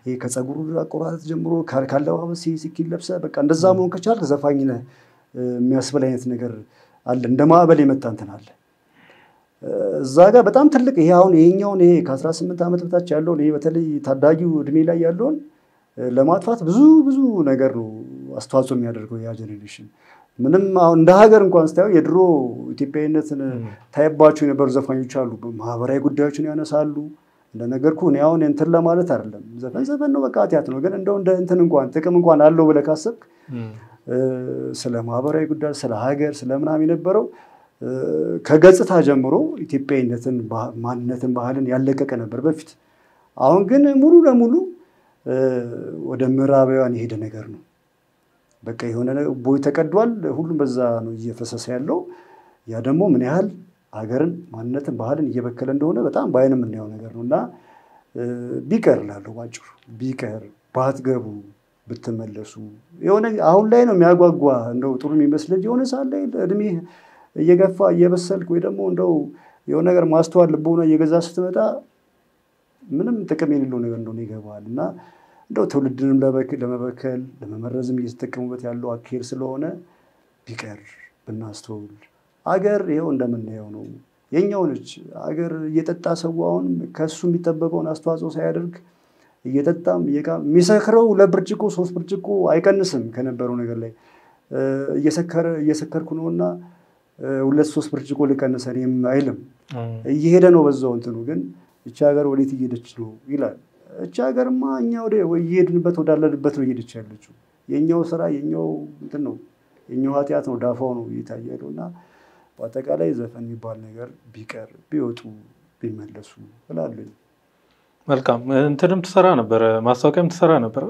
ይሄ ከፀጉሩ አቆራረጥ ጀምሮ ካለባበስ skinny ለብሰ በቃ እንደዛ መሆን ከቻልክ ዘፋኝ ነህ የሚያስብል አይነት ነገር አለ። እንደ ማዕበል የመጣ እንትን አለ እዛ ጋር በጣም ትልቅ ይሄ አሁን ይሄኛውን ይሄ ከ18 ዓመት በታች ያለውን ይሄ በተለይ ታዳጊው እድሜ ላይ ያለውን ለማጥፋት ብዙ ብዙ ነገር ነው አስተዋጽኦ የሚያደርገው ያ ጀኔሬሽን። ምንም አሁን እንደ ሀገር እንኳን ስታየው የድሮ ኢትዮጵያዊነትን ታይባቸው የነበሩ ዘፋኞች አሉ። ማህበራዊ ጉዳዮችን ያነሳሉ። እንደነገርኩ እኔ አሁን እንትን ለማለት አይደለም፣ ዘፈን ዘፈን ነው በቃ ኃጢአት ነው። ግን እንደው እንደ እንትን እንኳን ጥቅም እንኳን አለው ብለህ ካሰብክ ስለ ማህበራዊ ጉዳይ፣ ስለ ሀገር፣ ስለ ምናምን የነበረው ከገጽታ ጀምሮ ኢትዮጵያዊነትን፣ ማንነትን፣ ባህልን ያለቀቀ ነበር በፊት። አሁን ግን ሙሉ ለሙሉ ወደ ምዕራባውያን የሄደ ነገር ነው። በቃ የሆነ ቦይ ተቀዷል። ሁሉም በዛ ነው እየፈሰሰ ያለው። ያ ደግሞ ምን ያህል ሀገርን፣ ማንነትን፣ ባህልን እየበከለ እንደሆነ በጣም በአይን የምናየው ነገር ነው እና ቢቀር እላለሁ ባጭሩ ቢቀር ባትገቡ ብትመለሱ የሆነ አሁን ላይ ነው የሚያጓጓ እንደው ጥሩ የሚመስል እንጂ የሆነ ሰዓት ላይ እድሜ እየገፋ እየበሰልክ ወይ ደግሞ እንደው የሆነ ነገር ማስተዋል ልቦና እየገዛ ስትመጣ ምንም ጥቅም የሌለው ነገር እንደሆነ ይገባል እና እንደው ትውልድንም ለመበከል ለመመረዝም እየተጠቀሙበት ያለው አካሄድ ስለሆነ ቢቀር ብናስተውል። አገር ይኸው እንደምናየው ነው የኛው ነች። አገር እየጠጣ ሰው አሁን ከሱ የሚጠበቀውን አስተዋጽኦ ሳያደርግ እየጠጣም የሚሰክረው ለብርጭቆ ሶስት ብርጭቆ አይቀንስም ከነበረው ነገር ላይ እየሰከረ እየሰከርኩ ነውና ሁለት ሶስት ብርጭቆ ልቀንስ እኔም አይልም። እየሄደ ነው በዛው እንትኑ ግን እቺ ሀገር ወዴት እየሄደች ነው ይላል። እቺ ሀገርማ እኛ ወደ እየሄድንበት ወዳለንበት ነው እየሄደች ያለችው። የኛው ስራ የኛው እንትን ነው የኛው ኃጢአት ነው ዳፋው ነው እየታየ ያለው እና በአጠቃላይ ዘፈን የሚባል ነገር ቢቀር ቢወጡ ቢመለሱ እላለሁ። መልካም እንትንም ትሰራ ነበረ፣ ማስታወቂያም ትሰራ ነበረ።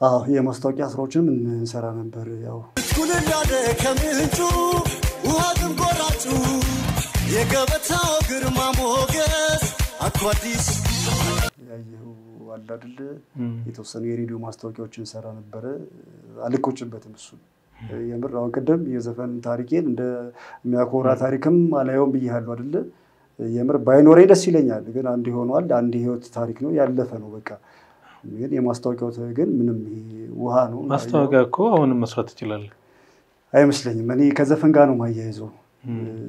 አዎ የማስታወቂያ ስራዎችንም እንሰራ ነበር። ያው ከምንጩ ውሃ ግን ቆራጩ የገበታው ግርማ ሞገስ አዲስ ያየኸው አለ አይደለ? የተወሰኑ የሬዲዮ ማስታወቂያዎችን ሰራ ነበረ። አልቆጭበትም እሱ የምር አሁን ቅድም የዘፈን ታሪኬን እንደሚያኮራ ታሪክም አላየውም ብያለሁ አይደለ? የምር ባይኖረኝ ደስ ይለኛል፣ ግን አንድ ሆኗል። አንድ የህይወት ታሪክ ነው ያለፈ ነው በቃ። ግን የማስታወቂያው ግን ምንም ውሃ ነው ማስታወቂያ እኮ አሁንም መስራት ትችላለህ። አይመስለኝም። እኔ ከዘፈን ጋር ነው ማያይዘው።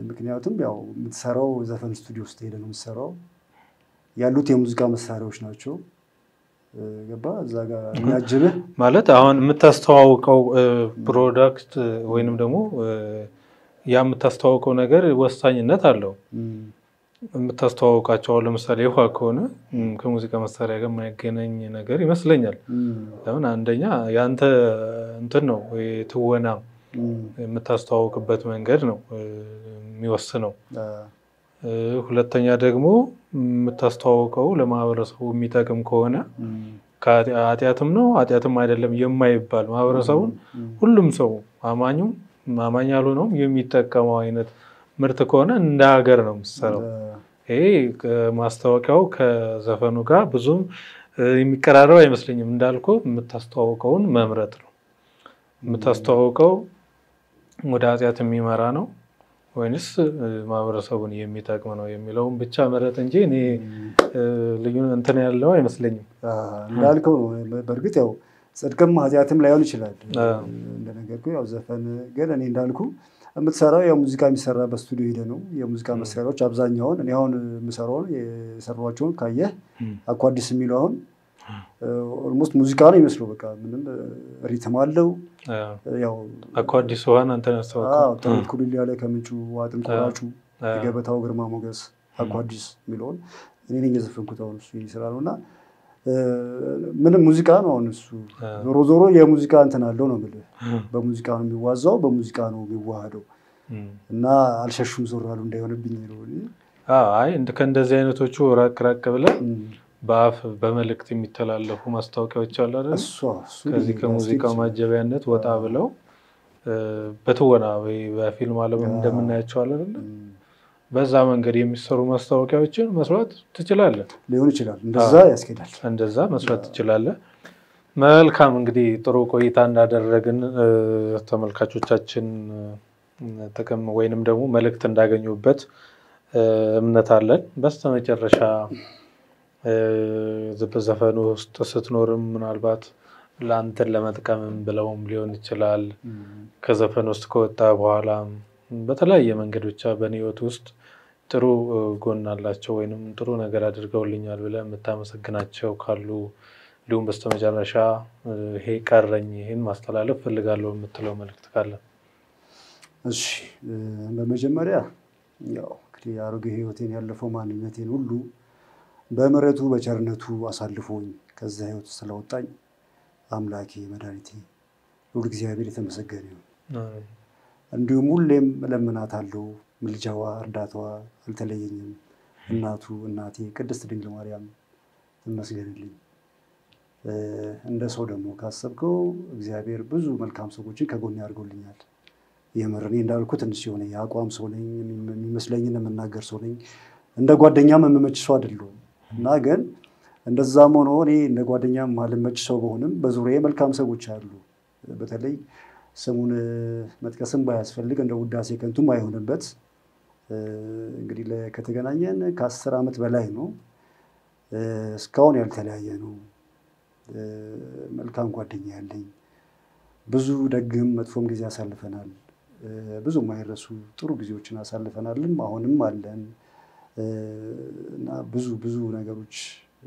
ምክንያቱም ያው የምትሰራው ዘፈን ስቱዲዮ ውስጥ ሄደ ነው የምትሰራው። ያሉት የሙዚቃ መሳሪያዎች ናቸው። ገባ እዛ ጋር የሚያጅብህ ማለት አሁን የምታስተዋውቀው product ወይንም ደግሞ ያ የምታስተዋውቀው ነገር ወሳኝነት አለው። የምታስተዋውቃቸው ለምሳሌ ውሃ ከሆነ ከሙዚቃ መሳሪያ ጋር የማይገናኝ ነገር ይመስለኛል። ለምን አንደኛ የአንተ እንትን ነው ትወና የምታስተዋውቅበት መንገድ ነው የሚወስነው። ሁለተኛ ደግሞ የምታስተዋውቀው ለማህበረሰቡ የሚጠቅም ከሆነ ኃጢአትም ነው ኃጢአትም አይደለም የማይባል ማህበረሰቡን ሁሉም ሰው አማኙም አማኝ ያልሆነውም የሚጠቀመው አይነት ምርት ከሆነ እንደ ሀገር ነው የምትሰራው። ይሄ ማስታወቂያው ከዘፈኑ ጋር ብዙም የሚቀራረብ አይመስለኝም። እንዳልኩ የምታስተዋውቀውን መምረጥ ነው። የምታስተዋውቀው ወደ ኃጢአት የሚመራ ነው ወይንስ ማህበረሰቡን የሚጠቅም ነው የሚለውን ብቻ መረጥ እንጂ እኔ ልዩ እንትን ያለው አይመስለኝም። እንዳልከው በእርግጥ ያው ጽድቅም ኃጢአትም ላይሆን ይችላል። እንደነገርኩህ ያው ዘፈን ግን እኔ እንዳልኩ የምትሰራው ያው ሙዚቃ የሚሰራበት ስቱዲዮ ሄደ ነው። የሙዚቃ መሳሪያዎች አብዛኛውን እኔ አሁን የምሰራውን የሰሯቸውን ካየህ አኳ አዲስ የሚለው አሁን almost ሙዚቃ ነው ይመስለው። በቃ ምንም rhythm አለው። አዲስ ውሃን አንተ አዎ፣ ጥርት ኩልል ያለ ከምንጩ ዋጥን ቆራጩ የገበታው ግርማ ሞገስ አኳ አዲስ የሚለውን እኔ ነኝ የዘፈንኩት አሁን እሱ ስራ ነው እና ምንም ሙዚቃ ነው አሁን እሱ? ዞሮ ዞሮ የሙዚቃ እንትን አለው ነው የምልህ። በሙዚቃ ነው የሚዋዛው፣ በሙዚቃ ነው የሚዋሃደው። እና አልሸሹም ዞር አሉ እንዳይሆንብኝ ነው። አይ ከእንደዚህ አይነቶቹ ራቅ ራቅ ብለህ በአፍ በመልእክት የሚተላለፉ ማስታወቂያዎች አሉ አይደል? ከዚህ ከሙዚቃው ማጀቢያነት ወጣ ብለው በትወና ወይ በፊልም ዓለም እንደምናያቸው አለ አይደል? በዛ መንገድ የሚሰሩ ማስታወቂያዎችን መስራት ትችላለህ። ሊሆን ይችላል። እንደዛ ያስኬዳል። እንደዛ መስራት ትችላለህ። መልካም እንግዲህ ጥሩ ቆይታ እንዳደረግን ተመልካቾቻችን ጥቅም ወይንም ደግሞ መልእክት እንዳገኙበት እምነት አለን። በስተመጨረሻ በዘፈኑ ውስጥ ስትኖርም ምናልባት ለአንተን ለመጥቀምም ብለውም ሊሆን ይችላል። ከዘፈን ውስጥ ከወጣ በኋላም በተለያየ መንገድ ብቻ በእኔ ህይወት ውስጥ ጥሩ ጎን አላቸው ወይንም ጥሩ ነገር አድርገውልኛል ብለህ የምታመሰግናቸው ካሉ እንዲሁም በስተመጨረሻ ይሄ ቀረኝ ይህን ማስተላለፍ ፈልጋለሁ የምትለው መልእክት ካለ? እሺ፣ በመጀመሪያ ያው እንግዲህ አሮጌ ህይወቴን ያለፈው ማንነቴን ሁሉ በምሕረቱ በቸርነቱ አሳልፎኝ ከዛ ህይወት ስለወጣኝ አምላኬ መድኃኒቴ ሁሉ እግዚአብሔር የተመሰገነ ይሁን። እንዲሁም ሁሌም እለምናታለሁ። ምልጃዋ እርዳታዋ አልተለየኝም። እናቱ እናቴ ቅድስት ድንግል ማርያም ትመስገንልኝ። እንደ ሰው ደግሞ ካሰብከው እግዚአብሔር ብዙ መልካም ሰዎችን ከጎኔ አድርጎልኛል። የምር እኔ እንዳልኩ ትንሽ የሆነ የአቋም ሰው ነኝ፣ የሚመስለኝን የምናገር ሰው ነኝ። እንደ ጓደኛም የምመች ሰው አይደለሁም እና ግን እንደዛም ሆኖ እኔ እንደ ጓደኛም ማልመች ሰው በሆንም በዙሪያዬ መልካም ሰዎች አሉ። በተለይ ስሙን መጥቀስም ባያስፈልግ እንደ ውዳሴ ከንቱም አይሆንበት እንግዲህ ከተገናኘን ከአስር ዓመት በላይ ነው። እስካሁን ያልተለያየ ነው። መልካም ጓደኛ ያለኝ ብዙ ደግም መጥፎም ጊዜ አሳልፈናል። ብዙ የማይረሱ ጥሩ ጊዜዎችን አሳልፈናልም አሁንም አለን እና ብዙ ብዙ ነገሮች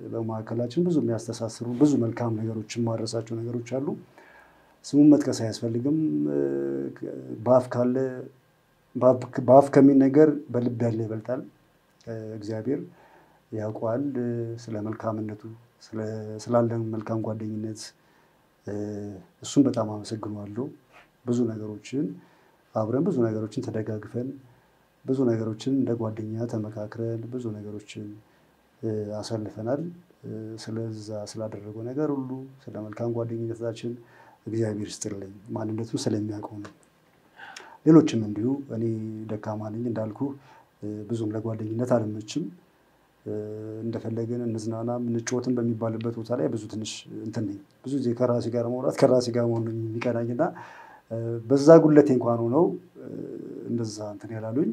በመካከላችን ብዙ የሚያስተሳስሩ ብዙ መልካም ነገሮች የማረሳቸው ነገሮች አሉ። ስሙን መጥቀስ አያስፈልግም። በአፍ ካለ በአፍ ከሚነገር በልብ ያለ ይበልጣል። እግዚአብሔር ያውቀዋል ስለ መልካምነቱ ስላለን መልካም ጓደኝነት እሱን በጣም አመሰግነዋለሁ። ብዙ ነገሮችን አብረን ብዙ ነገሮችን ተደጋግፈን ብዙ ነገሮችን እንደ ጓደኛ ተመካክረን ብዙ ነገሮችን አሳልፈናል። ስለዛ ስላደረገው ነገር ሁሉ ስለ መልካም ጓደኝነታችን እግዚአብሔር ይስጥልኝ። ማንነቱን ስለሚያውቀው ነው። ሌሎችም እንዲሁ እኔ ደካማ ነኝ እንዳልኩ ብዙም ለጓደኝነት አልመችም። እንደፈለግን እንዝናና እንጫወትን በሚባልበት ቦታ ላይ ብዙ ትንሽ እንትን ነኝ። ብዙ ጊዜ ከራሴ ጋር ማውራት ከራሴ ጋር መሆን ነው የሚቀናኝ እና በዛ ጉለቴ እንኳን ሆነው እንደዛ እንትን ያላሉኝ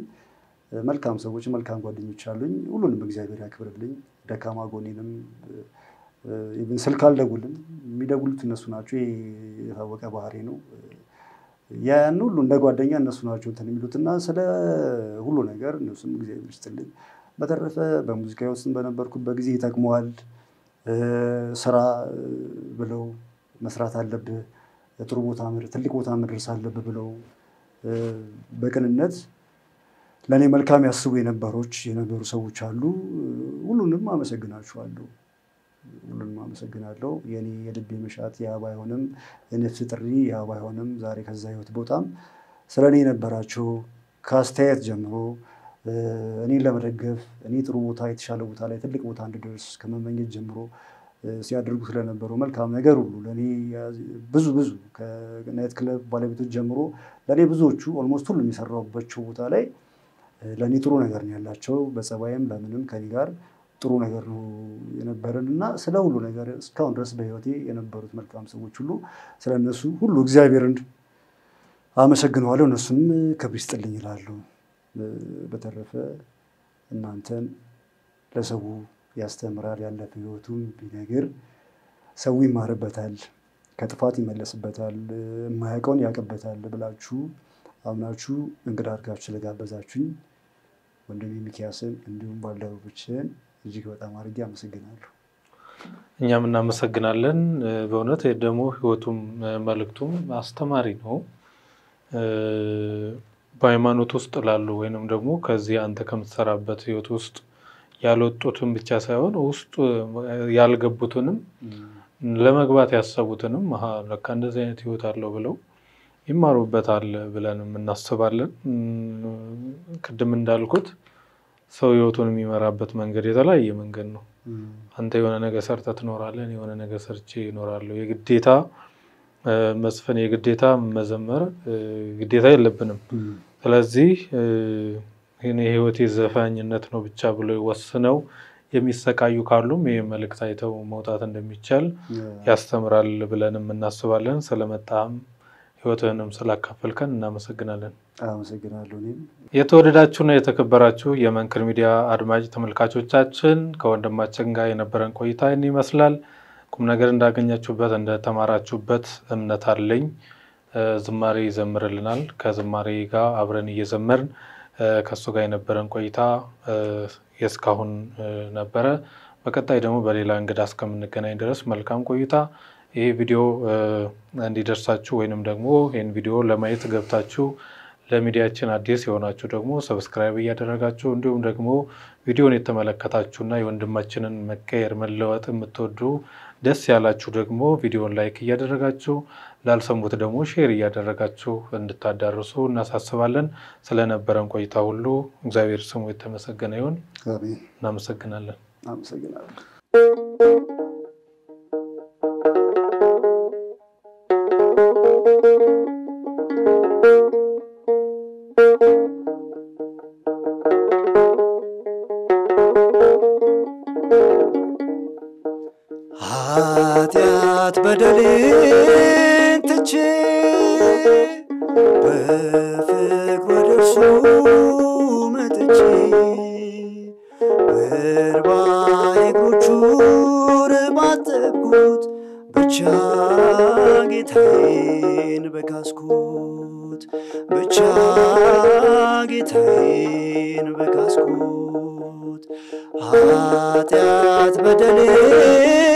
መልካም ሰዎች መልካም ጓደኞች አሉኝ። ሁሉንም እግዚአብሔር ያክብርልኝ። ደካማ ጎኔንም even ስልክ አልደውልም። የሚደውሉት እነሱ ናቸው። ይሄ የታወቀ ባህሪ ነው። ያን ሁሉ እንደ ጓደኛ እነሱ ናቸው እንትን የሚሉት እና ስለ ሁሉ ነገር እነሱም እግዚአብሔር ይስጥልኝ። በተረፈ በሙዚቃ ውስጥ በነበርኩበት ጊዜ ይጠቅመዋል ስራ ብለው መስራት አለብህ፣ ጥሩ ቦታ ትልቅ ቦታ መድረስ አለብህ ብለው በቅንነት ለእኔ መልካም ያስቡ የነበሮች የነበሩ ሰዎች አሉ። ሁሉንም አመሰግናችኋለሁ። ሁሉንም አመሰግናለሁ። የኔ የልቤ መሻት ያ ባይሆንም የነፍስ ጥሪ ያ ባይሆንም ዛሬ ከዛ ህይወት ቦታም ስለ እኔ የነበራቸው ከአስተያየት ጀምሮ እኔን ለመደገፍ እኔ ጥሩ ቦታ የተሻለ ቦታ ላይ ትልቅ ቦታ እንድደርስ ከመመኘት ጀምሮ ሲያደርጉ ስለነበረው መልካም ነገር ሁሉ ለእኔ ብዙ ብዙ ከ night club ባለቤቶች ጀምሮ ለእኔ ብዙዎቹ almost ሁሉም የሰራሁባቸው ቦታ ላይ ለእኔ ጥሩ ነገር ነው ያላቸው። በጸባይም በምንም ከኔ ጋር ጥሩ ነገር ነው የነበረን እና ስለ ሁሉ ነገር እስካሁን ድረስ በህይወቴ የነበሩት መልካም ሰዎች ሁሉ ስለ እነሱ ሁሉ እግዚአብሔርን አመሰግነዋለሁ። እነሱንም ክብር ይስጥልኝ ይላሉ። በተረፈ እናንተን ለሰው ያስተምራል ያለፈ ህይወቱን ቢነግር ሰው ይማርበታል፣ ከጥፋት ይመለስበታል፣ የማያውቀውን ያውቅበታል ብላችሁ አምናችሁ እንግዳ አድርጋችሁ ስለጋበዛችሁኝ ወንድሜ ሚኪያስን እንዲሁም ባልደረቦችን እጅግ በጣም አድርጌ አመሰግናለሁ። እኛም እናመሰግናለን። በእውነት ደግሞ ህይወቱም መልእክቱም አስተማሪ ነው። በሃይማኖት ውስጥ ላሉ ወይንም ደግሞ ከዚህ አንተ ከምትሰራበት ህይወት ውስጥ ያልወጡትን ብቻ ሳይሆን ውስጡ ያልገቡትንም ለመግባት ያሰቡትንም ለካ እንደዚህ አይነት ህይወት አለው ብለው ይማሩበታል ብለንም እናስባለን። ቅድም እንዳልኩት ሰው ህይወቱን የሚመራበት መንገድ የተለያየ መንገድ ነው። አንተ የሆነ ነገር ሰርተህ ትኖራለህ፣ እኔ የሆነ ነገር ሰርቼ ይኖራለሁ። የግዴታ መስፈን የግዴታ መዘመር ግዴታ የለብንም። ስለዚህ የህይወቴ ዘፋኝነት ነው ብቻ ብሎ ወስነው የሚሰቃዩ ካሉም ይህ መልእክት አይተው መውጣት እንደሚቻል ያስተምራል ብለንም እናስባለን። ስለመጣም ህይወትህንም ስላካፈልከን እናመሰግናለን። አመሰግናለሁ። እኔም የተወደዳችሁና የተከበራችሁ የመንክር ሚዲያ አድማጭ ተመልካቾቻችን ከወንድማችን ጋር የነበረን ቆይታ ይህን ይመስላል። ቁም ነገር እንዳገኛችሁበት እንደተማራችሁበት እምነት አለኝ። ዝማሬ ይዘምርልናል። ከዝማሬ ጋር አብረን እየዘመርን ከእሱ ጋር የነበረን ቆይታ የእስካሁን ነበረ። በቀጣይ ደግሞ በሌላ እንግዳ እስከምንገናኝ ድረስ መልካም ቆይታ። ይህ ቪዲዮ እንዲደርሳችሁ ወይንም ደግሞ ይህን ቪዲዮ ለማየት ገብታችሁ ለሚዲያችን አዲስ የሆናችሁ ደግሞ subscribe እያደረጋችሁ እንዲሁም ደግሞ ቪዲዮን የተመለከታችሁና የወንድማችንን መቀየር መለወጥ የምትወዱ ደስ ያላችሁ ደግሞ ቪዲዮን like እያደረጋችሁ ላልሰሙት ደግሞ share እያደረጋችሁ እንድታዳርሱ እናሳስባለን። ስለነበረን ቆይታ ሁሉ እግዚአብሔር ስሙ የተመሰገነ ይሁን። እናመሰግናለን። ኃጢአት በደሌን ትቼ በፍቅር ወደ እርሱ መጥቼ በእርባና እግሮቹን ባጠብኩት ብቻ ጌታዬን በካስኩት ብቻ ጌታዬን በካስኩት። ኃጢአት በደሌን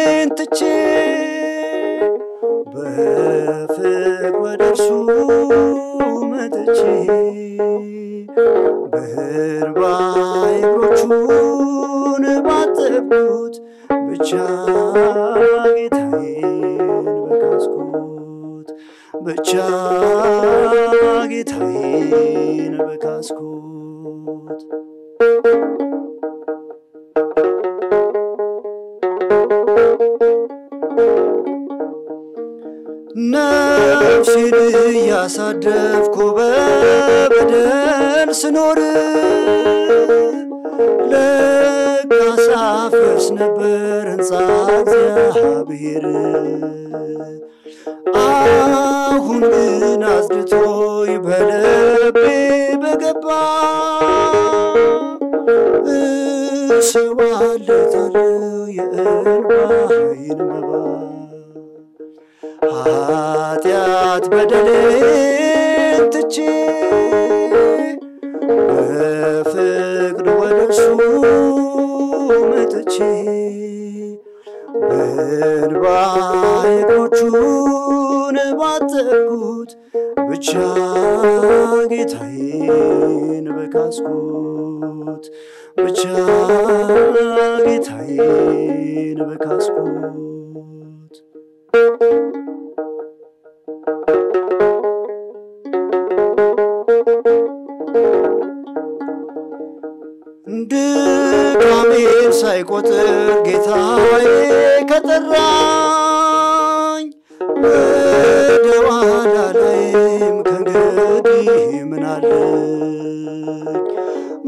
አለኝ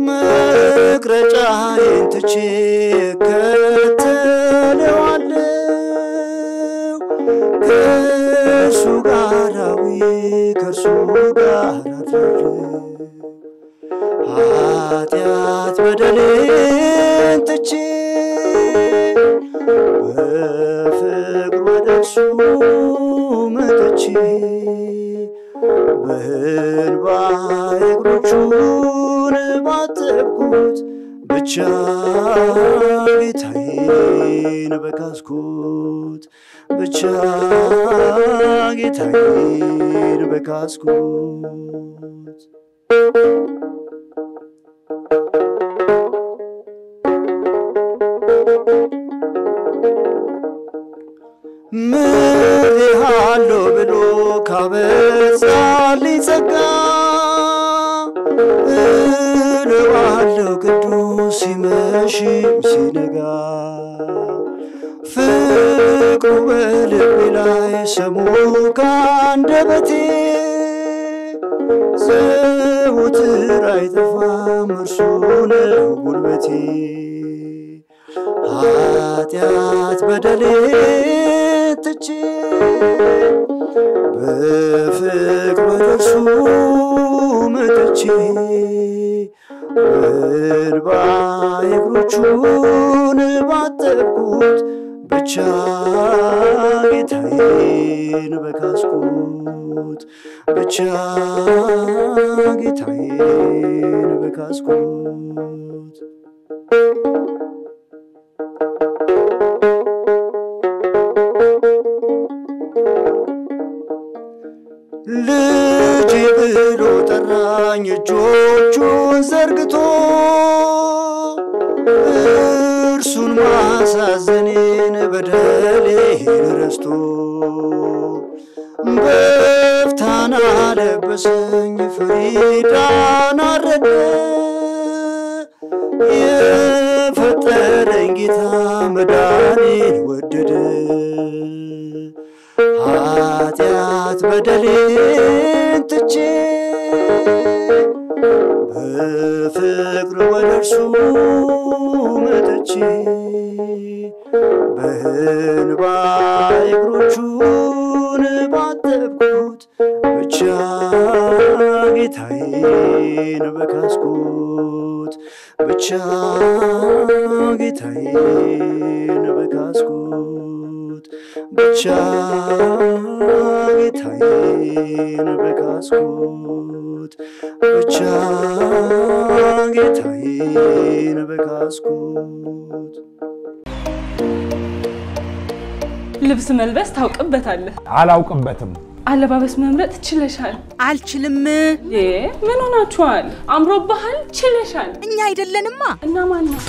መቅረጫዬን ትቼ እከተለዋለሁ ከእርሱ ጋር አውዬ ከእርሱ ጋር አድራለሁ ኃጢአት በደሌን ትቼ በፍቅር ወደ እርሱ ጌታዬን በካስኩት። ምሬሃለሁ ብሎ ካበዛልኝ ጸጋ? እለዋለሁ ቅዱስ ሲመሽም ሲነጋ ፍቅሩ በልቤ ላይ ስሙ ከአንደበቴ ዘወትር አይጠፋም እርሱ ነው ጉልበቴ። ኃጢአት በደሌን ትቼ በፍቅር እርሱ መጥቼ በእንባ እግሮቹን ባጠብኩት ብቻ ጌታዬን በካስኩት ብቻ ጌታዬን በካስኩት። ልጄ ብሎ ጠራኝ እጆቹን ዘርግቶ እርሱን ማሳዘኔን በደሌን ረስቶ በፍታና ለበሰኝ ፍሪዳን አረደ የፈጠረኝ ጌታ መዳኔን ወደደ በፍቅር ወደ እርሱ መጥቼ በእንባ እግሮቹን ባጠብኩት ብቻ ጌታዬን በካስኩት ብቻ ጌታዬን በካስኩት ብቻ ጌታዬን በካስኩት ብቻ ጌታዬን በካስኩት ልብስ መልበስ ታውቅበታለህ። አላውቅበትም። አለባበስ መምረጥ ችለሻል። አልችልም። ምን ሆናችኋል? አምሮብሃል፣ ችለሻል። እኛ አይደለንማ። እና ማን ነው?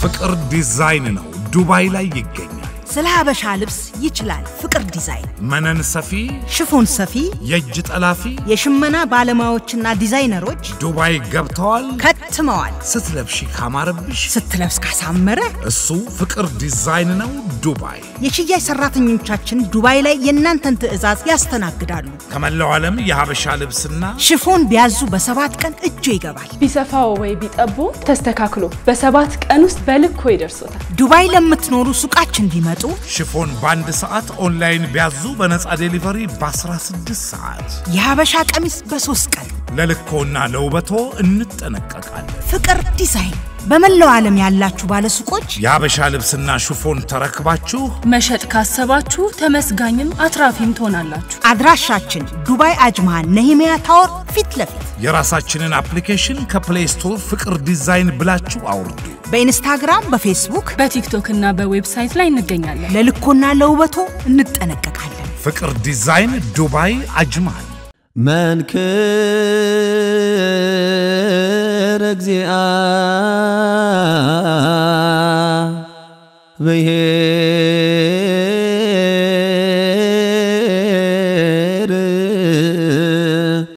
ፍቅር ዲዛይን ነው። ዱባይ ላይ ይገኛል። ስለ ሀበሻ ልብስ ይችላል። ፍቅር ዲዛይን መነን ሰፊ፣ ሽፎን ሰፊ፣ የእጅ ጠላፊ የሽመና ባለሙያዎችና ዲዛይነሮች ዱባይ ገብተዋል። ከት ታትመዋል። ስትለብሺ ካማረብሽ ስትለብስ ካሳመረ እሱ ፍቅር ዲዛይን ነው ዱባይ። የሽያጭ ሰራተኞቻችን ዱባይ ላይ የእናንተን ትዕዛዝ ያስተናግዳሉ። ከመላው ዓለም የሀበሻ ልብስና ሽፎን ቢያዙ በሰባት ቀን እጆ ይገባል። ቢሰፋው ወይ ቢጠቦ ተስተካክሎ በሰባት ቀን ውስጥ በልኮ ይደርሶታል። ዱባይ ለምትኖሩ ሱቃችን ቢመጡ ሽፎን በአንድ ሰዓት ኦንላይን ቢያዙ በነፃ delivery በ16 ሰዓት። የሀበሻ ቀሚስ በሶስት ቀን። ለልኮና ለውበቶ እንጠነቀቃለን። ፍቅር ዲዛይን በመላው ዓለም ያላችሁ ባለሱቆች የሀበሻ ልብስና ሽፎን ተረክባችሁ መሸጥ ካሰባችሁ ተመስጋኝም አትራፊም ትሆናላችሁ። አድራሻችን ዱባይ አጅማን ነሂሚያ ታወር ፊት ለፊት የራሳችንን application ከ Play Store ፍቅር ዲዛይን ብላችሁ አውርዱ። በኢንስታግራም፣ በፌስቡክ በቲክቶክ እና በዌብሳይት ላይ እንገኛለን። ለልኮና ለውበትዎ እንጠነቀቃለን። ፍቅር ዲዛይን ዱባይ አጅማን መንክር እግዚአ ብሔር